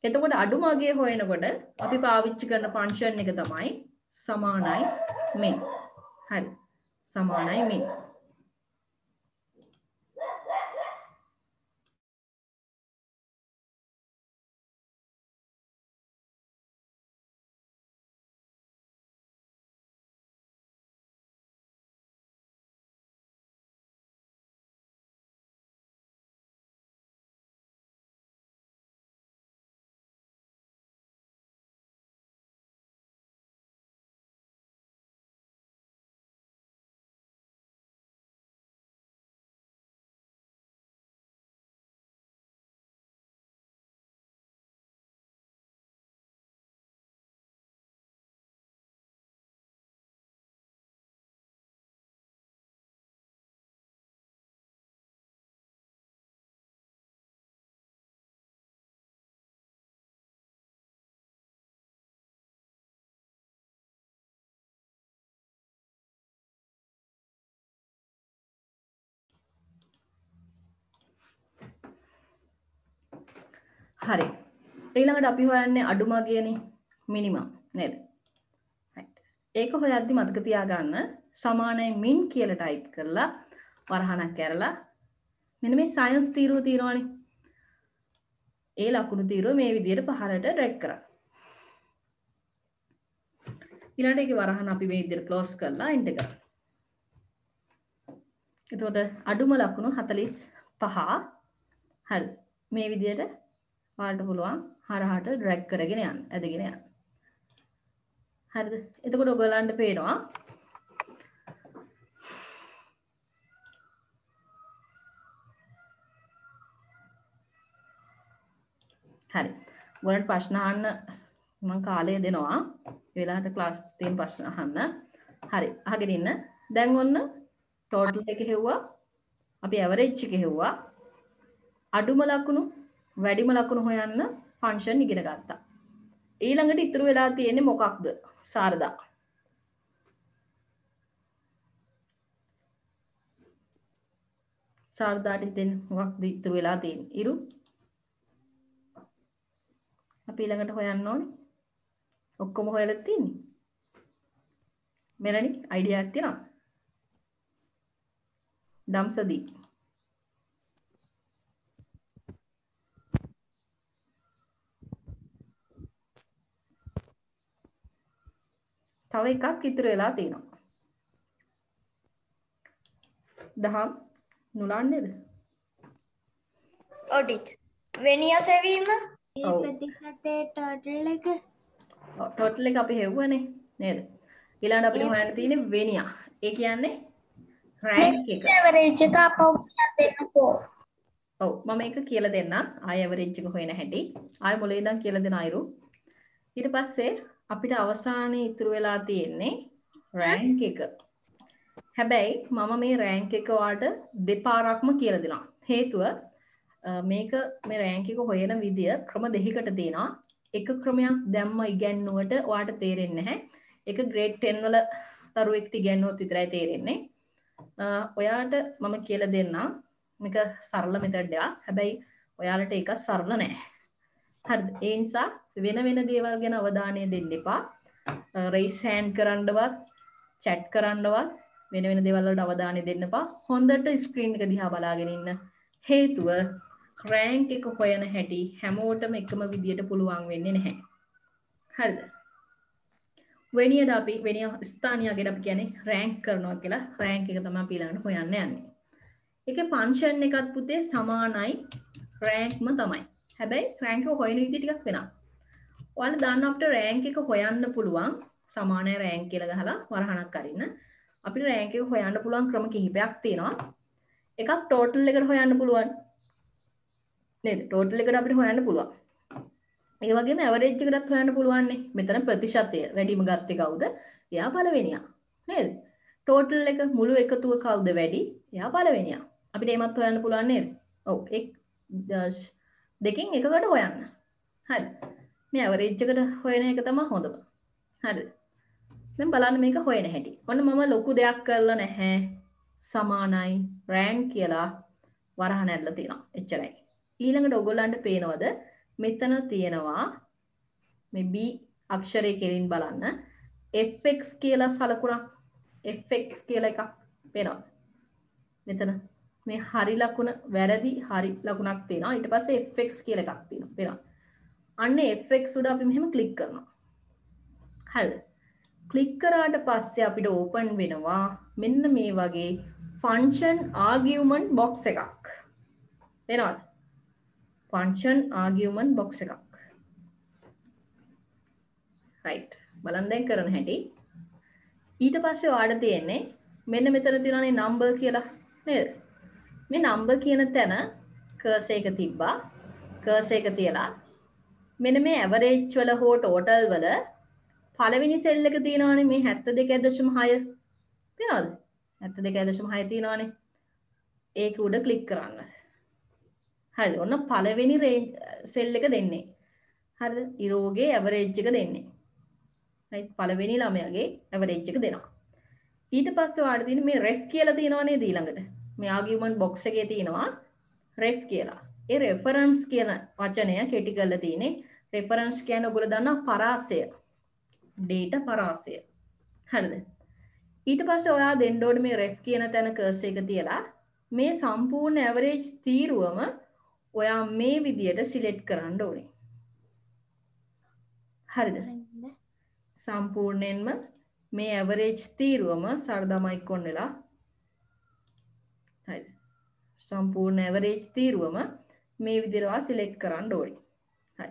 එතකොට අඩුම අගය හොයනකොට අපි පාවිච්චි කරන ෆන්ක්ෂන් එක තමයි සමානයි min. හරි. සමානයි min. හරි. ඊළඟට අපි හොයන්නේ අඩුමගියනේ මිනිමම් නේද? ඒක හොයද්දි මතක තියාගන්න සමානයි මින් කියලා ටයිප් කරලා වරහණක් ඇරලා මෙන්න මේ සයන්ස් තීරුව තියෙනවානේ. ඒ ලකුණු තීරුව මේ විදිහට පහළට ඩ්‍රැග් කරා. ඊළඟට ඒකේ වරහණ අපි මේ විදිහට ක්ලෝස් කරලා එන්ටර් කරා එතකොට අඩුම ලකුණු 45 හරි. මේ විදිහට ඔයාලට පුළුවන්. හරහාට ඩ්‍රැග් කරගෙන යන්න ඇදගෙන යන්න. හරිද? එතකොට ඔයගලන්ට පේනවා. හරි. ඔයාලට ප්‍රශ්න අහන්න මම කාලය දෙනවා. ඒ වෙලාවට ක්ලාස් තියෙන ප්‍රශ්න අහන්න. හරි. අහගෙන ඉන්න. දැන් ඔන්න ටෝටල් එක හෙව්වා. අපි ඇවරේජ් එක හෙව්වා. අඩුම ලකුණු වැඩිම ලකුණු හොයන්න ෆන්ක්ෂන් ඉගෙන ගත්තා. ඊළඟට ඉතුරු වෙලා තියෙන්නේ මොකක්ද? සාරදා. සාරදාට හිතෙන් මොකක්ද ඉතුරු වෙලා තියෙන්නේ? ඉරු. අපි ඊළඟට හොයන්න ඕනේ. ඔක්කොම හොයලා තියෙන්නේ. මෙලනි අයිඩියා එකක් තියෙනවද? දම්සදී තව එකක් ඉතුරු වෙලා තියෙනවා. දහම් නුලාන්නේද ඔඩිට්. වෙනිය සැවීම ඒ ඔව්. ප්‍රතිශතයේ ටෝටල් එක. ටොටල් එක අපි හෙව්වනේ නේද? ඊළඟට අපිට හොයන්න තියෙන්නේ වෙනියා. ඒ කියන්නේ රෑන්ක් එක. ඇවරේජ් එක අපව දෙන්නකෝ. ඔව් මම එක කියලා දෙන්නම්. ආය ඇවරේජ් එක හොයන හැටි. ආය මුලින් ඉඳන් කියලා දෙන අයරු. ඊට පස්සේ අපිට අවසානයේ ඉතුරු වෙලා තියෙන්නේ රෑන්ක් එක. හැබැයි මම මේ රෑන්ක් එක වාට දෙපාරක්ම කියලා දෙනවා. හේතුව අ, මේක මේ රෑන්ක් එක හොයන විදිය ක්‍රම දෙකකට තියෙනවා. එක ක්‍රමයක් දැම්ම ඉගැන්නුවට ඔයාට තේරෙන්නේ නැහැ. එක ග්‍රේඩ් 10 වල දරුවෙක්ට ඉගැන්නුවොත් විතරයි තේරෙන්නේ. අ, ඔයාට මම කියලා දෙන්නම්. මේක සරල මෙතඩ්ඩයක් හැබැයි ඔයාලට ඒක සරල නෑ හරිද ඒ නිසා වෙන වෙන දේවල් ගැන අවධානය දෙන්න එපා. රයිස් හෑන් කරන්නවත් චැට් කරන්නවත් වෙන වෙන දේවල් වලට අවධානය දෙන්න එපා. හොඳට ස්ක්‍රීන් එක දිහා බලාගෙන ඉන්න හේතුව රෑන්ක් එක හොයන හැටි හැමෝටම එකම විදියට පුළුවන් වෙන්නේ නැහැ. හරිද? වෙනියට අපි වෙනිය ස්ථානයගෙන අපි කියන්නේ රෑන්ක් කරනවා කියලා රෑන්ක් එක තමයි අපි ඊළඟට හොයන්න යන්නේ. එක පංශන් එකත් පුතේ සමානයි රෑන්ක්ම තමයි. හැබැයි රෑන්ක හොයන විදි ටිකක් වෙනස්. ඔයාලා දන්න අපිට රෑන්ක් එක හොයන්න පුළුවන්. සමානය රෑන්ක් කියලා ගහලා වරහණක් අරින්න. අපිට රෑන්ක් එක හොයන්න පුළුවන් ක්‍රම කිහිපයක් තියෙනවා. එකක් ටෝටල් එකට හොයන්න පුළුවන්. නේද? ටෝටල් එකට අපිට හොයන්න පුළුවන්. ඒ වගේම ඇවරේජ් එකටත් හොයන්න පුළුවන්නේ. මෙතන ප්‍රතිශතය වැඩිම ගත්තේ කවුද? එයා පළවෙනියා. නේද? ටෝටල් එක මුළු එකතුව කවුද වැඩි? එයා පළවෙනියා. අපිට ඒමත් හොයන්න පුළුවන් නේද? ඔව්. එක් දශ දෙකින් එකකට හොයන්න. හරි. මේ ඇවරේජ් එකට හොයන එක තමයි හොඳම. හරි. දැන් බලන්න මේක හොයන හැටි. ඔන්න මම ලොකු දෙයක් කරලා නැහැ. සමානයි. රෑන්ක් කියලා වරහන ඇරලා තියෙනවා. එච්චරයි. ඊළඟට ඔයගොල්ලන්ට පේනවද? මෙතන තියෙනවා මේ B අක්ෂරය කෙලින් බලන්න. Fx කියලා සලකුණක්. Fx කියලා එකක් පේනවා. මෙතන. මේ හරි ලකුණ වැරදි හරි ලකුණක් තියෙනවා. ඊට පස්සේ fx කියලා එකක් තියෙනවා. පේනවා? අන්න fx උඩ අපි මෙහෙම ක්ලික් කරනවා. හරිද? ක්ලික් කරාට පස්සේ අපිට ඕපන් වෙනවා මෙන්න මේ වගේ ෆන්ක්ෂන් ආගියුමන්ට් බොක්ස් එකක්. වෙනවද ෆන්ක්ෂන් ආගියුමන්ට් බොක්ස් එකක්. රයිට් බලන් දැන් කරන හැටි. ඊට පස්සේ ඔයාලට තියෙන්නේ මෙන්න මෙතන තියෙනනේ නම්බර් කියලා නේද? මේ නම්බර් කියන තැන කර්සර් එක තිබ්බා. කර්සර් එක තියලා මෙන්න මේ ඇවරේජ් වල හෝ ටෝටල් වල පළවෙනි සෙල් එක තියෙනවානේ මේ 72.6 තියෙනවද 72.6 තියෙනවානේ. ඒක උඩ ක්ලික් කරන්න. හරි ඔන්න පළවෙනි රේන්ජ් සෙල් එක දෙන්නේ. හරිද? ඉරෝගේ ඇවරේජ් එක දෙන්නේ. right? පළවෙනි ළමයාගේ ඇවරේජ් එක දෙනවා. ඊට පස්සේ ඔයාලට තියෙන මේ ref කියලා තියෙනවා නේද ඊළඟට. මේ ආගියුමන්ට් බොක්ස් එකේ තියෙනවා ref කියලා. ඒ reference කියන වචනය කෙටි කරලා තියෙන්නේ. reference කියන්නේ ඔයගොල්ලෝ දන්නා පරාසය. data පරාසය. හරිද? ඊට පස්සේ ඔයා දෙන්න ඕනේ මේ ref කියන තැන කර්සර් එක තියලා මේ සම්පූර්ණ ඇවරේජ් තීරුවම ඔයා මේ විදියට සිලෙක්ට් කරන්න ඕනේ. හරිද? සම්පූර්ණයෙන්ම මේ ඇවරේජ් තීරුවම සරදමයිකොන් වෙලා හරි සම්පූර්ණ ඇවරේජ් තීරුවම මේ විදිරවා සිලෙක්ට් කරන්න ඕනි. හරි.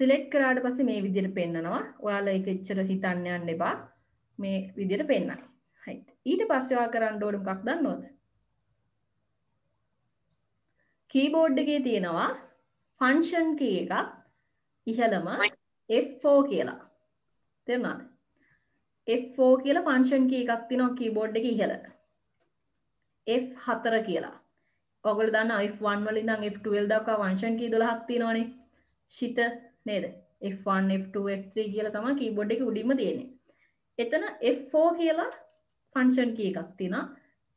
සිලෙක්ට් කරාට පස්සේ මේ විදිහට පෙන්නනවා. ඔයාලා ඒක එච්චර හිතන්න යන්න එපා. මේ විදිහට පෙන්නයි හරි. ඊට පස්සේ ඔයා කරන්න ඕනේ මොකක්ද දන්නවද? කීබෝඩ් එකේ තියෙනවා ෆන්ක්ෂන් කී එකක් ඉහළම F4 කියලා. තේරුණාද? F4 කියලා ෆන්ක්ෂන් කී එකක් තියෙනවා කීබෝඩ් එකේ ඉහළ. F4 කියලා. ඔයගොල්ලෝ දන්නවා F1 වල ඉඳන් F12 දක්වා ෆන්ක්ෂන් කී 12ක් තියෙනවනේ. ශිත නේද? F1 F2 F3 කියලා තමයි කීබෝඩ් එකේ උඩින්ම තියෙන්නේ. එතන F4 කියලා ෆන්ක්ෂන් කී එකක් තියෙනවා.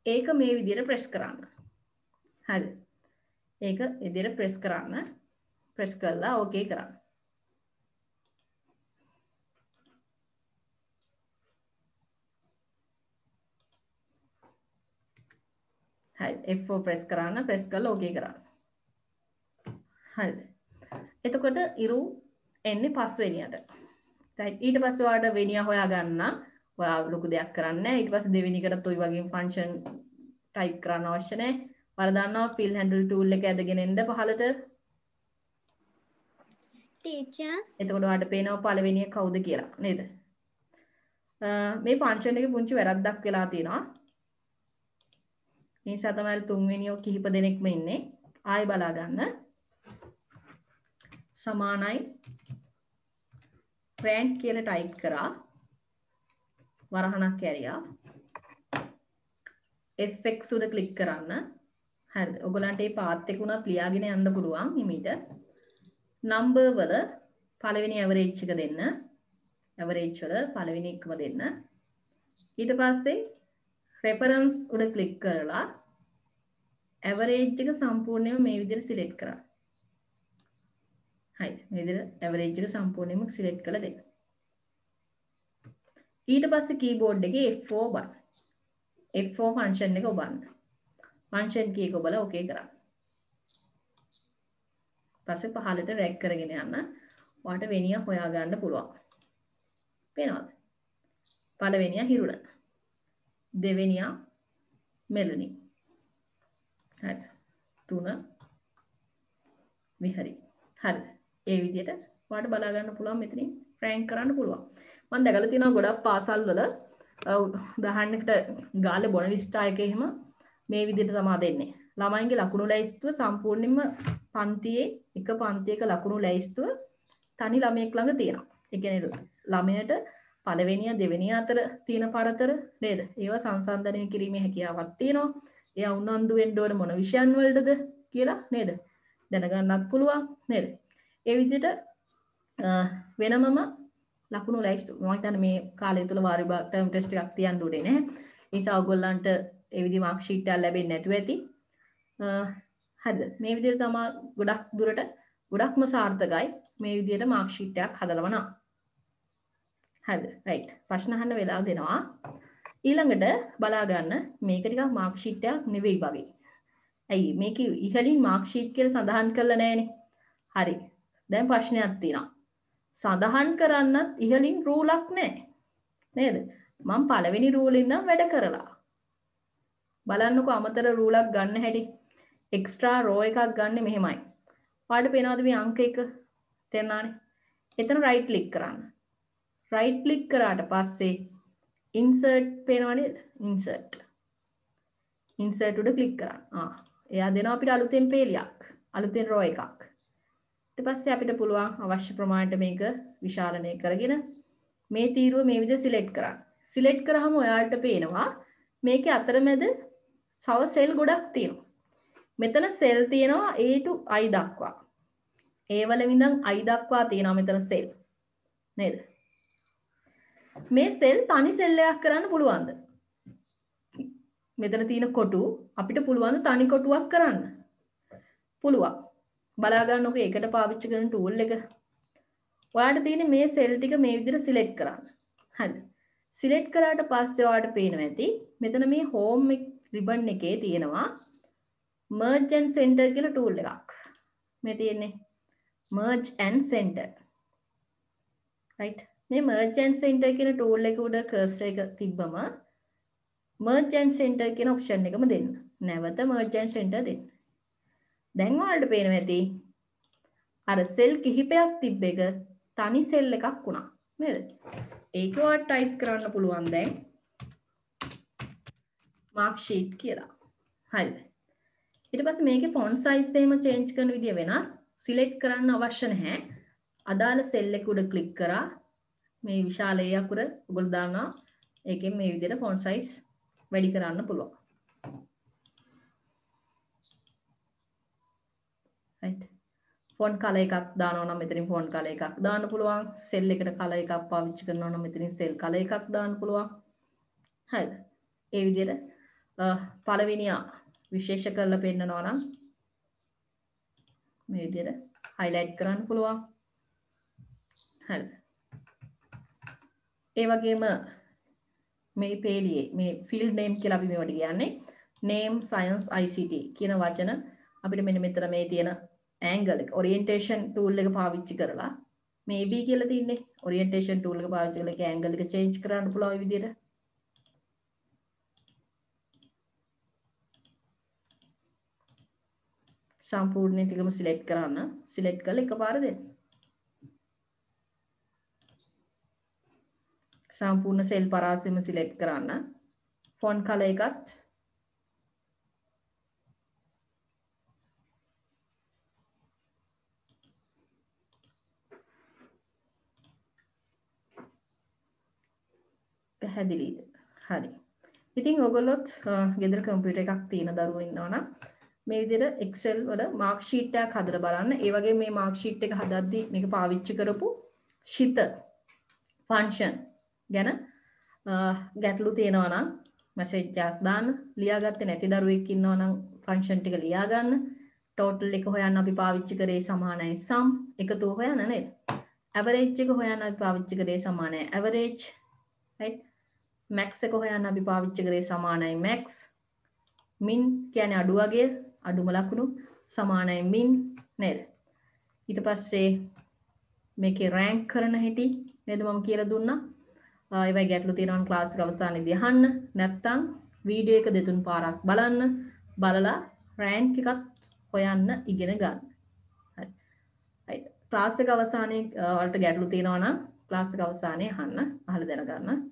ඒක මේ විදිහට ප්‍රෙස් කරන්න. හරි. ඒක විදිහට ප්‍රෙස් කරන්න. ප්‍රෙස් කරලා ඕකේ කරන්න. හරි F4 ප්‍රෙස් කරන්න ප්‍රෙස් කරලා ඕකේ කරන්න හරිද එතකොට ඉරු එන්නේ පස්වෙනියට ඊට පස්සේ ඔයාලට වෙනිය හොයා ගන්න ඔයා ලොකු දෙයක් කරන්න ඊට පස්සේ දෙවෙනි එකටත් ওই වගේම ෆන්ක්ෂන් ටයිප් කරන්න අවශ්‍ය නැහැ. වරදන්නවා fill handle tool එක ඇදගෙන එන්න පහළට. ටීචර් එතකොට ඔයාලට පේනවා පළවෙනිය කවුද කියලා නේද? මේ ෆන්ක්ෂන් එකේ පුංචි වැරද්දක් වෙලා තියෙනවා. මේ නිසා තමයි තුන්වෙනියෝ කිහිප දෙනෙක්ම ඉන්නේ. ආයෙ බලා ගන්න. සමානයි රෑන්ක් කියලා ටයිප් කරා. වරහණක් ඇරියා. FX උඩ ක්ලික් කරන්න. හරිද? ඔයගලන්ට මේ පාත් එක උනත් ලියාගෙන යන්න පුළුවන් හිමීට. නම්බර් වල පළවෙනි ඇවරේජ් එක දෙන්න. ඇවරේජ් වල පළවෙනි එකම දෙන්න. ඊට පස්සේ රෙෆරන්ස් උඩ ක්ලික් කරලා ඇවරේජ් එක සම්පූර්ණයෙන්ම මේ විදිහට සිලෙක්ට් කරන්න. හරි. මේ විදිහට ඇවරේජ් එක සම්පූර්ණයෙන්ම සිලෙක්ට් කරලා දෙන්න. ඊට පස්සේ කීබෝඩ් එකේ F4 බලන්න. F4 ෆන්ක්ෂන් එක ඔබන්න. ෆන්ක්ෂන් කී එක ඔබලා ඕකේ කරන්න. පස්සේ පහළට රැග් කරගෙන යන්න. ඔයාලට වෙනිය හොයාගන්න පුළුවන්. පේනවද? පළවෙනියා හිරුල. දෙවෙනියා මෙලනි. හරි. තුන විහරි. හරිද? ඒ විදිහට ඔයාලට බලා ගන්න පුළුවන් මෙතනින් රෑන්ක් කරන්න පුළුවන්. මම දැකලා තියෙනවා ගොඩක් පාසල් වල උදාහරණයකට ගාලේ බොන විස්ටා එකේ එහෙම මේ විදිහට තමයි දෙන්නේ. ළමයින්ගේ ලකුණු ලැයිස්තුව සම්පූර්ණයෙන්ම පන්තියේ එක පන්තියක ලකුණු ලැයිස්තුව තනි ළමයෙක් ළඟ තියෙනවා. ඒ කියන්නේ ළමයට පළවෙනිය දෙවෙනිය අතර තියෙන පරතර නේද? ඒවා සංසන්දනය කිරීමේ හැකියාවක් තියෙනවා. එයා උනන්දු වෙන්න ඕන මොන විෂයන් වලටද කියලා නේද? දැනගන්නත් පුළුවන් නේද? ඒ විදිහට අ, වෙනමම ලකුණු ලැයිස්තු මම හිතන්නේ මේ කාලය තුල වාර විභාග ටර්ම් ටෙස්ට් එකක් තියන්න උනේ නැහැ. ඒ නිසා ඔයගොල්ලන්ට ඒ විදි මාක් ෂීට් එකක් ලැබෙන්නේ නැතුව ඇති. අ, හරිද? මේ විදිහට තමයි ගොඩක් දුරට ගොඩක්ම සාර්ථකයි මේ විදිහට මාක් ෂීට් එකක් හදලම නම්. හරිද? රයිට්. ප්‍රශ්න අහන්න වෙලාව දෙනවා. ඊළඟට බලා ගන්න මේක ටිකක් මාක් ෂීට් එකක් නෙවෙයි වගේ. ඇයි මේක ඉහලින් මාක් ෂීට් කියලා සඳහන් කරලා නැහනේ. හරි. දැන් ප්‍රශ්නයක් තියෙනවා. සඳහන් කරන්නත් ඉහලින් රූලක් නැහැ. නේද? මම පළවෙනි රූලෙන් නම් වැඩ කරලා. බලන්නකෝ අමතර රූලක් ගන්න හැටි. එක්ස්ට්‍රා රෝ එකක් ගන්න මෙහෙමයි. ඔයාලට පේනවද මේ අංක එක තේරුණානේ? එතන රයිට් ක්ලික් කරන්න. රයිට් ක්ලික් කරාට පස්සේ ඉන්සර්ට් පේනවා නේද? ඉන්සර්ට්. ඉන්සර්ට් උඩ ක්ලික් කරන්න. ආ. එයා දෙනවා අපිට අලුතෙන් පේලියක්. අලුතෙන් රෝ එකක්. ඊට පස්සේ අපිට පුළුවන් අවශ්‍ය ප්‍රමාණයට මේක විශාලනය කරගෙන මේ තීරුව මේ විදිහට සිලෙක්ට් කරන්න. සිලෙක්ට් කරාම ඔයාලට පේනවා මේකේ අතරමැද තව සෙල් ගොඩක් තියෙනවා. මෙතන සෙල් තියෙනවා A to I දක්වා. A වල ඉඳන් I දක්වා තියෙනවා මෙතන සෙල්. නේද? මේ සෙල් තනි සෙල් එකක් කරන්න පුළුවන්ද? මෙතන තියෙන කොටු අපිට පුළුවන් ද තනි කොටුවක් කරන්න? පුළුවන්. බලා ගන්නකො ඒකට පාවිච්චි කරන ටූල් එක. ඔයාලට තියෙන මේ සෙල් ටික මේ විදිහට සිලෙක්ට් කරන්න. හරිද? සිලෙක්ට් කරාට පස්සේ ඔයාලට පේනවා ඇති මෙතන මේ හෝම් රිබන් එකේ තියෙනවා merge and center කියලා ටූල් එකක්. මේ තියෙන්නේ merge and center. right? මේ merge and center කියන ටූල් එක උඩ cursor එක තිබ්බම merge and center කියන ඔප්ෂන් එකම දෙන්න. නැවත merge and center දෙන්න. දැන් ඔයාලට පේනවා ඇති අර සෙල් කිහිපයක් තිබ්බ එක තනි සෙල් එකක් වුණා. නේද? ඒක ඔයාලට ටයිප් කරන්න පුළුවන් දැන් mark sheet කියලා. හරිද? ඊට පස්සේ මේකේ font size එහෙම change කරන විදිය වෙනස්. select කරන්න අවශ්‍ය නැහැ. අදාළ සෙල් එක උඩ ක්ලික් කරා මේ විශාල ඒ අකුර ඔයගොල්ලෝ දානවා. ඒකෙන් මේ විදිහට font size වැඩි කරන්න පුළුවන්. right. ෆොන්ට් කලර් එකක් දානවා නම් මෙතනින් ෆොන්ට් කලර් එකක් දාන්න පුළුවන්. සෙල් එකට කලර් එකක් පාවිච්චි කරනවා නම් මෙතනින් සෙල් කලර් එකක් දාන්න පුළුවන්. හරිද? ඒ විදිහට පළවෙනියා විශේෂ කරලා පෙන්නනවා නම් මේ විදිහට highlight කරන්න පුළුවන්. හරිද? ඒ වගේම මේ පේලියේ මේ ෆිල්ඩ් නේම් කියලා අපි මේවට කියන්නේ name science ICT කියන වචන අපිට මෙන්න මෙතන මේ තියෙන angle එක orientation tool එක පාවිච්චි කරලා මේ AB කියලා තින්නේ. orientation tool එක පාවිච්චි කරලා ඒක angle එක change කරන්න පුළුවන් විදිහට සම්පූර්ණයෙන් ටිකම සිලෙක්ට් කරන්න. සිලෙක්ට් කරලා එකපාර දෙන්න. සම්පූර්ණ සෙල් පරාසෙම සිලෙක්ට් කරන්න. ෆොන් කල එකත් පැහැදිලිද? හරි. ඉතින් ඔගොල්ලොත් ගෙදර කම්පියුටර් එකක් තියෙන දරුවෝ ඉන්නවනම් මේ විදිහට Excel වල මාර්ක් ෂීට් එකක් හදලා බලන්න. ඒ වගේ මේ මාර්ක් ෂීට් එක හදද්දී මේක පාවිච්චි කරපු ශිත ෆන්ක්ෂන් ගැන ගැටලු තියෙනවා නම් මැසේජ් එකක් දාන්න. ලියාගත්තේ නැති දරුවෙක් ඉන්නවා නම් ෆන්ක්ෂන් ටික ලියා ගන්න. ටෝටල් එක හොයන්න අපි පාවිච්චි කරේ සමානයි sum. එකතුව හොයන්න නේද? ඇවරේජ් එක හොයන්න අපි පාවිච්චි කරේ සමානයි. Average right? මැක්ස් එක හොයන්න අපි පාවිච්චි කරේ සමානයි මැක්ස් මින් කියන්නේ අඩු වගේ අඩුම ලකුණු. සමානයි මින් නේද? ඊට පස්සේ මේකේ රෑන්ක් කරන හැටි නේද මම කියලා දුන්නා? ඒවයි ගැටලු තියෙනවා නම් ක්ලාස් එක අවසානයේදී අහන්න. නැත්නම් වීඩියෝ එක දෙතුන් පාරක් බලන්න. බලලා රෑන්ක් එකත් හොයන්න ඉගෙන ගන්න. හරි. right ක්ලාස් එක අවසානයේ වලට ගැටලු තියෙනවා නම් ක්ලාස් එක අවසානයේ අහන්න. අහලා දැනගන්න.